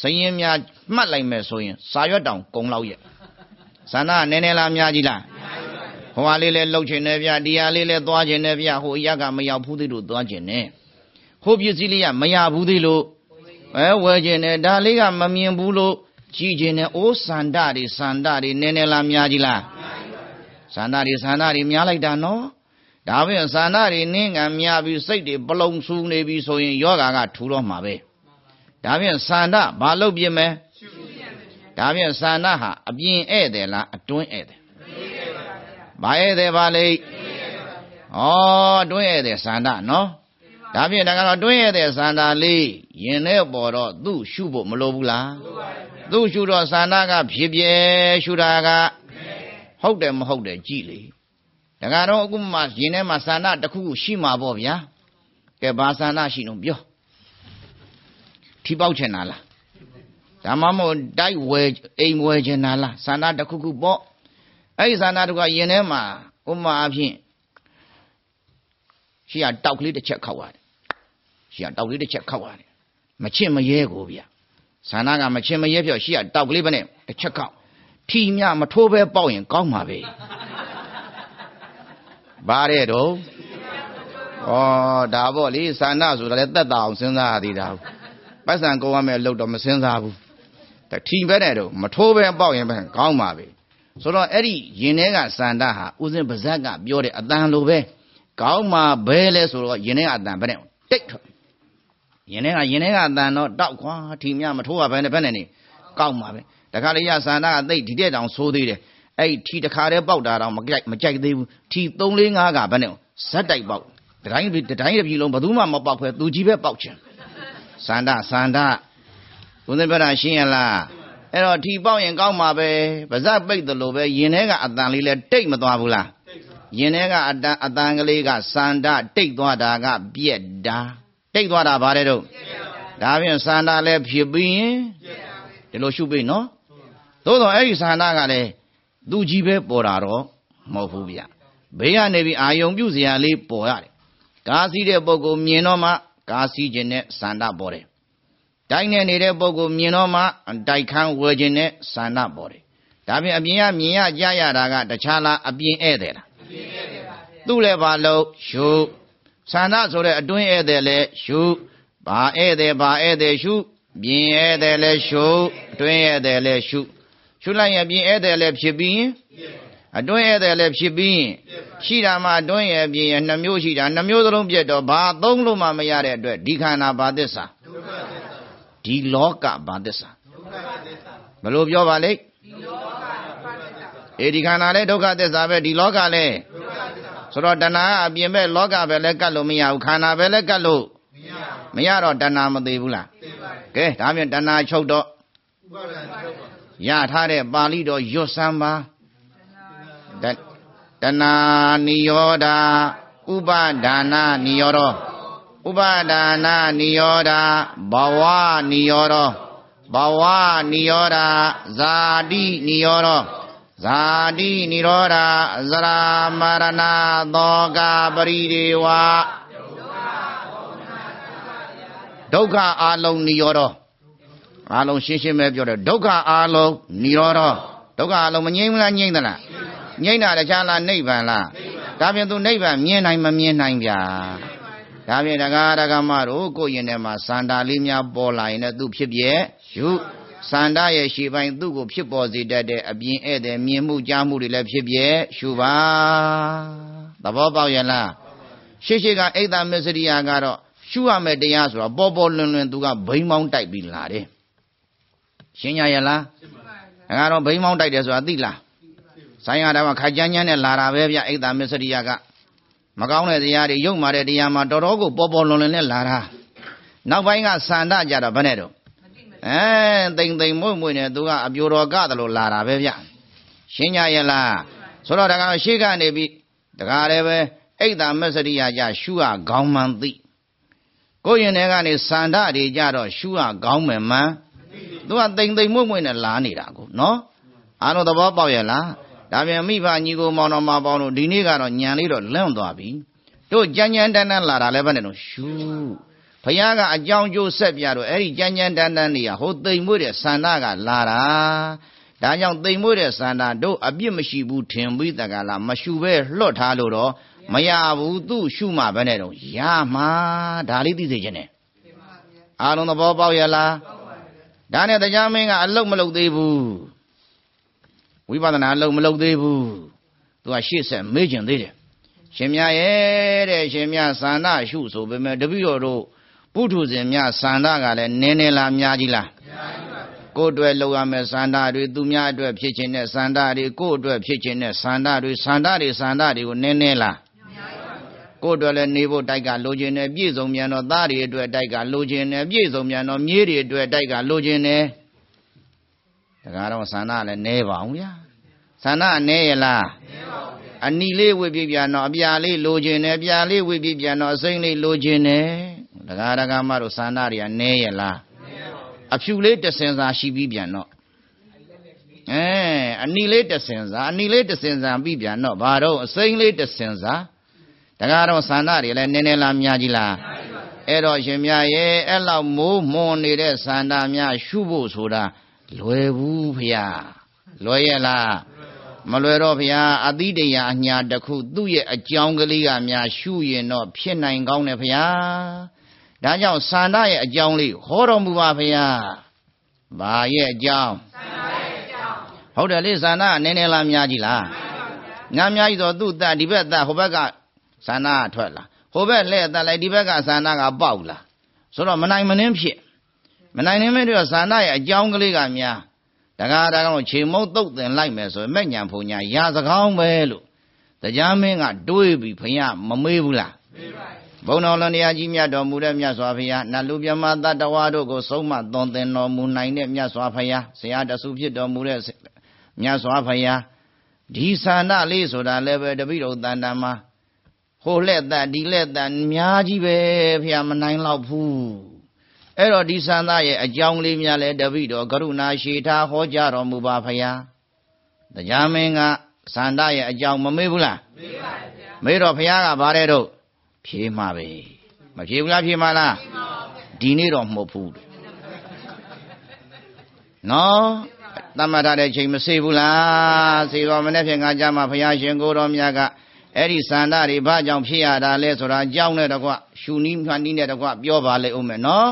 စရင်များမှတ်လိုက်မယ်ဆိုရင်စာရွက်တောင်ကုံလောက်ရဲ့စန္ဒနည်းနည်းလားများကြီးလားဟိုဟာလေးလည်းလှုပ်ချင်တယ်ဗျဒီဟာလေးလည်းသွားချင်တယ်ဗျဟိုအရကမရောက်ဘူးသေးလို့သွားချင်တယ်ဟိုပစ္စည်းလေးကမရဘူးသေးလို့အဲဝယ်ချင်တယ်ဒါလေးကမမြင်ဘူးလို့ကြည်ချင်တယ်အိုးစန္ဒတွေစန္ဒတွေနည်းနည်းလားများကြီးလားစန္ဒတွေစန္ဒတွေများလိုက်တာနော် ဒါဖြင့်ဇာနာတွေနင်းငံများပြီးစိတ်တွေပလုံဆူနေပြီဆိုရင်ယောဂါကထူတော့မှာပဲဒါဖြင့်ဇာနာဘာလုပ်ပြမယ်ဒါဖြင့်ဇာနာဟာအပြင်ဧည့်တယ်လားအတွင်းဧည့်တယ်ဘာဧည့်တယ်ပါလိမ့်ဩအတွင်းဧည့်တယ်ဇာနာနော်ဒါဖြင့်ဒါကတော့တွင်းရတဲ့ဇန္တာလေးရင်ထဲပေါ်တော့သူ့ရှုဖို့မလိုဘူးလားသူ့ရှုတော့ဇန္တာကဖြစ်ပြဲရှုတာကဟုတ်တယ်မဟုတ်တယ်ကြည်လေ တခါတော့အခုမှရင်ထဲမှာဆန္ဒတစ်ခုခုရှိမှာပေါ့ဗျာကဲဘာဆန္ဒရှိတော့ပြောထီပေါက်ချင်တာလားဒါမှမဟုတ်တိုက်ဝဲအိမ်ဝဲချင်တာလားဆန္ဒတစ်ခုခုပေါ့အဲ့ဒီဆန္ဒတကရင်ထဲမှာဥမာအဖြစ်ရှိရတောက်ကလေးတစ်ချက်ခောက်ရတယ်ရှိရတောက်ကလေးတစ်ချက်ခောက်ရတယ်မချစ်မရဲကိုဗျဆန္ဒကမချစ်မရဲပြောရှိရတောက်ကလေးပဲနဲ့တစ်ချက်ခောက်ထီမြမထိုးပဲပေါက်ရင်ကောင်းမှာပဲ ဘာတဲ့တော့ဩဒါပေါ့လေသာနာဆိုတာလည်းတက်တာအောင်စဉ်းစားရသေးတာပတ်စံကုန်ရမယ်လို့တော့မစဉ်းစားဘူးတထီပဲနဲ့တော့မထိုးပဲပေါက်ရင်ပဲကောင်းပါပဲဆိုတော့အဲ့ဒီရင်ထဲကစန္ဒဟာဥစဉ်ပါဇက်ကပြောတဲ့အတန်လိုပဲကောင်းမှာဘဲလဲဆိုတော့ရင်ထဲကအတန်ပဲနဲ့တိတ်ထွက်ရင်ထဲကရင်ထဲကအတန်တော့တောက်ခွာထီမြမထိုးရဘဲနဲ့ဘဲနဲ့နေကောက်မှာပဲတခါလေရစန္ဒကသိဒီတဲ့တောင်ဆိုးသေးတယ် အဲ့ထီတစ်ခါတည်းပေါက်တာတော့မကြိုက်မကြိုက်သေးဘူးထီ3 4 5ကဘယ်နဲ့ဇက်တိုက်ပေါက်တတိုင်းတတိုင်းတစ်ပြည်လုံးဘယ်သူမှမပေါက်ဖဲသူကြီးပဲပေါက်ချင်စန္ဒစန္ဒဘုန်းသင်ပြောတာရှင်းရလားအဲ့တော့ထီပေါက်ရင်ကောင်းမှာပဲပါဇက်ပိတ်တယ်လို့ပဲယင်ထဲကအတန်လေးလဲတိတ်မသွားဘူးလားယင်ထဲကအတန်အတန်ကလေးကစန္ဒတိတ်သွားတာကပြက်တာတိတ်သွားတာဗါတဲ့တော့ဒါဖြင့်စန္ဒလည်းဖြစ်ပြီးရင်ဒီလိုရှုပိနော်သို့တော့အဲ့ဒီစန္ဒကလည်း သူကြီးပဲပေါ်တာတော့မဟုတ်ဘူးဗျဘေးကနေပြီးအာယုံပြုစရာလေးပေါ်ရတယ်ကားစီးတဲ့ပုဂ္ဂိုလ်မြင်တော့မှကားစီးခြင်းနဲ့စန္ဒပေါ်တယ်တိုင်းနေနေတဲ့ပုဂ္ဂိုလ်မြင်တော့မှတိုက်ခန်းဝယ်ခြင်းနဲ့စန္ဒပေါ်တယ်ဒါပြင်အပြင်ကမြင်ရကြရတာကတခြားလားအပြင်ဧည့်သည်လားအပြင်ဧည့်သည်ပါသူ့လည်းဘာလို့ရှုစန္ဒဆိုတဲ့အတွင်းဧည့်သည်လည်းရှုဘာဧည့်သည်ဘာဧည့်သည်ရှုပြင်ဧည့်သည်လည်းရှုအတွင်းဧည့်သည်လည်းရှု ရှုလိုက်ရင်ပြင်ဧည့်သည်လည်းဖြစ်ပြီးအတွင်းဧည့်သည်လည်းဖြစ်ပြီးရှိတာမှအတွင်းရဲ့ပြင်ရဲ့နှမျိုးရှိတာနှမျိုးစလုံးပြတ်တော့ဘာသုံးလို့မှမရတဲ့အတွက်ဒီခန္ဓာဘာသစ္စာဒုက္ခသစ္စာဒီလောကဘာသစ္စာဒုက္ခသစ္စာဘယ်လိုပြောပါလိမ့်ဒီလောကဘာသစ္စာအေဒီခန္ဓာလည်းဒုက္ခသစ္စာပဲဒီလောကလည်းဒုက္ခသစ္စာဆိုတော့တဏှာအပြင်ပဲလောကပဲလည်းကတ်လို့မရဘူးခန္ဓာပဲလည်းကတ်လို့မရတော့တဏှာမသေးဘူးလားသိပါတယ်ကဲဒါဖြင့်တဏှာချုပ်တော့ဥပါဒံချုပ်ပါ ရထားတဲ့ပါဠိတော်ရွတ်စမ်းပါတဏှာနိယောဒာဥပါဒါနာနိယောရောဥပါဒါနာနိယောဒာဘဝနိယောရောဘဝနိယောဒာဇာတိနိယောရောဇာတိနိရောဓဇရာမရဏသောကပရိဒေဝဒုက္ခအာလုံးနိရောဓ အာလုံးရှင်းရှင်းပဲပြောတယ်ဒုက္ခအာလုံးနိရောဓဒုက္ခအာလုံးမငြိမ်းဘူးလားငြိမ်းသလားငြိမ်းတာတခြားလားနိဗ္ဗာန်လားဒါပြင်သူနိဗ္ဗာန်မြင်နိုင်မမြင်နိုင်ဗျာဒါပြင်တက္ကရာကမတို့ကိုယ်ရင်ထဲမှာစန္ဒာလေးများပေါ်လာရင်လည်းသူဖြစ်ပြည့်ယူစန္ဒရဲ့ရှေပိုင်းသူ့ကိုဖြစ်ပေါ်စေတတ်တဲ့အပြင်ဧည့်သည်မြင်မှုကြားမှုတွေလည်းဖြစ်ပြည့်ရှုပါသဘောပေါက်ရဲ့လားရှေ့ရှေ့ကအိတ်သမစ္စရိယာကတော့ရှုရမယ်တရားဆိုတော့ပေါ်ပေါ်လွင်လွင်သူကဘိန်းမောင်းတိုက်ပြီးလာတယ် ရှင်းရရဲ့လားအဲကတော့ဘိန်းမောင်းတိုက်တယ်ဆိုတာသိလားဆိုင်ရတာကခါကြမ်းကြမ်းနဲ့လာတာပဲဗျအိတ်သမစ္စရိယာကမကောင်းတဲ့တရားတွေရုပ်မာတဲ့တရားမှာတော်တော်ကိုပေါ်ပေါ်လွင်လွင်နဲ့လာတာနောက်ပိုင်းကစန္ဒကြတော့ဘယ်နဲ့တော့အဲတိမ်တိမ်မွေ့မွေ့နဲ့သူကအပြိုတော်ကသလိုလာတာပဲဗျရှင်းကြရဲ့လားဆိုတော့ဒါကတော့ရှေ့ကနေပြီးတကားလည်းပဲအိတ်တာမစ္စရိယကြရှုရခေါင်းမှန်သိကိုရင်တွေကနေစန္ဒတွေကြတော့ရှုရခေါင်းမယ်မှန် သူကတိမ်တိမ်မွေ့မွေ့နဲ့လာနေတာကိုနော်အားလုံးသဘောပေါက်ရဲ့လားဒါပြန်မိဘညီကိုမောင်တော်မပေါင်းတို့ဒီနေ့ကတော့ညံလေးတော့လန့်သွားပြီတို့ကြမ်းကြမ်းတန်းတန်းလာတာလည်းပဲနဲ့တော့ရှုဘုရားကအကြောင်းကျိုးဆက်ပြတော့အဲ့ဒီကြမ်းကြမ်းတန်းတန်းတွေကဟိုတိမ်မွေ့တဲ့ဆန္ဒကလာတာဒါကြောင့်တိမ်မွေ့တဲ့ဆန္ဒတို့အပြစ်မရှိဘူးထင်ပြီးတကလားမရှုပဲလွတ်ထားလို့တော့မရဘူးသူ့ရှုမှပဲနဲ့တော့ရမှာဒါလေးသိစေခြင်းနဲ့အားလုံးသဘောပေါက်ရလား ဒါနဲ့တရားမင်းကအလုတ်မလုတ်သေးဘူးဝိပဿနာအလုတ်မလုတ်သေးဘူးသူကရှေ့ဆက်မေးကျင်သေးတယ်ရှင်မြရဲ့တဲ့ရှင်မြသန္တာရှုဆိုပေမဲ့တပည့်တော်တို့ပုထုဇဉ်များစန္ဒကလည်းနင်းနေလားများကြီးလားများကြီးပါကိုယ်အတွက်လောက်ရမယ်စန္ဒတွေသူများအတွက်ဖြစ်ခြင်းနဲ့စန္ဒတွေကိုယ်အတွက်ဖြစ်ခြင်းနဲ့စန္ဒတွေစန္ဒတွေစန္ဒတွေကိုနင်းနေလား ကိုယ်အတွက်လည်းနေဖို့တိုက်ကလိုချင်တယ်ပြည့်စုံမြန်တော့သားတွေအတွက်တိုက်ကလိုချင်တယ်ပြည့်စုံမြန်တော့မြေးတွေအတွက်တိုက်ကလိုချင်တယ်တကားတော့စန္ဒလည်းနဲပါအောင်ဗျာစန္ဒနဲရလားနဲပါဘူးအနီလေးဝိပြပြန်တော့အပြာလေးလိုချင်တယ်ပြာလေးဝိပြပြန်တော့အစိမ့်လေးလိုချင်တယ်ဒကာဒကာမတို့စန္ဒတွေကနဲရလားအဖြူလေးတစင်စာရှိပြီးပြန်တော့အဲအနီလေးတစင်စာအနီလေးတစင်စာပြီးပြန်တော့ဘာတော့အစိမ့်လေးတစင်စာ ဒကာတော့စန္ဒတွေလည်းနည်းနည်းလားများကြီးလားအဲ့တော့ရှင်မြရဲ့အဲ့လောက်မိုးမွန်နေတဲ့စန္ဒများရှုဖို့ဆိုတာလွယ်ဘူးဖျားလွယ်ရဲ့လားမလွယ်တော့ဗျာအတိတရားအညာတစ်ခု သူ့ရဲ့အကြောင်းကလေးကများရှုရင်တော့ဖြစ်နိုင်ကောင်းတယ်ဗျာဒါကြောင့်သန္တာရဲ့အကြောင်းလေးဟောတော်မူပါဗျာဘာရဲ့အကြောင်းသန္တာရဲ့အကြောင်းဟုတ်တယ်လေသန္တာနည်းနည်းလားများကြီးလားများများကြီးတော့သူ့တဒီဘက်တဟိုဘက်က သန္တာထွက်လာဟိုဘက်လဲတက်လိုက်ဒီဘက်ကသန္တာကပေါက်လာဆိုတော့မနိုင်မနှင်းဖြစ်မနိုင်နှင်းမဲ့တော့သန္တာရဲ့အကြောင်းကလေးကများတကားတကောင်ခြေမုတ်တုတ်တင်လိုက်မယ်ဆိုရင်မဲ့ညာဖုန်ညာရာစကောင်းပဲလို့တရားမင်းကတွေးပြီးဖယားမမေးဘူးလားမေးပါဘုံတော်လွန်တရားကြီးမြတ်တော်မူတဲ့မြတ်စွာဘုရားနတ်လူမြမတတဝါတို့ကိုဆုံးမသွန်သင်တော်မူနိုင်တဲ့မြတ်စွာဘုရားဆရာတဆူဖြစ်တော်မူတဲ့မြတ်စွာဘုရားဒီဆန္ဒလေးဆိုတာလည်းပဲတပိတော်တန်တန်မှာ ဟိုလက်သက်ဒီလက်သက်အများကြီးပဲဖះမနိုင်တော့ဘူးအဲ့တော့ဒီဆန္ဒရဲ့အကြောင်းလေးများလဲတပိတော်ကရုဏာရှိထားဟောကြားတော်မူပါဖះတရားမင်းကဆန္ဒရဲ့အကြောင်းမမေ့ဘူးလားမေ့ပါဗျာမေ့တော့ဖះကဗါတဲ့တော့ဖြေမှာပဲမဖြေဘူးလားဖြေမှာလားဒီနေ့တော့မဟုတ်ဘူးနော်တတ်မှတ်ထားတဲ့ချိန်မစေဘူးလားစေတော်မနေ့ဖြင့်ငါကြမှာဘုရားရှင်ကိုတော်မြတ်က အဲ့ဒီစန္ဒတွေဘာကြောင့်ဖြစ်ရတာလဲဆိုတာကြောင်းနဲ့တကွရှူနီးမှန်နီးနဲ့တကွပြောပါလေဦးမယ်နော်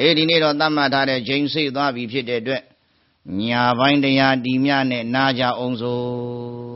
အေးဒီနေ့တော့တတ်မှတ်ထားတဲ့ချိန်စေသွားပြီဖြစ်တဲ့အတွက်ညာပိုင်းတရားဒီမြနဲ့နာကြအောင်စို့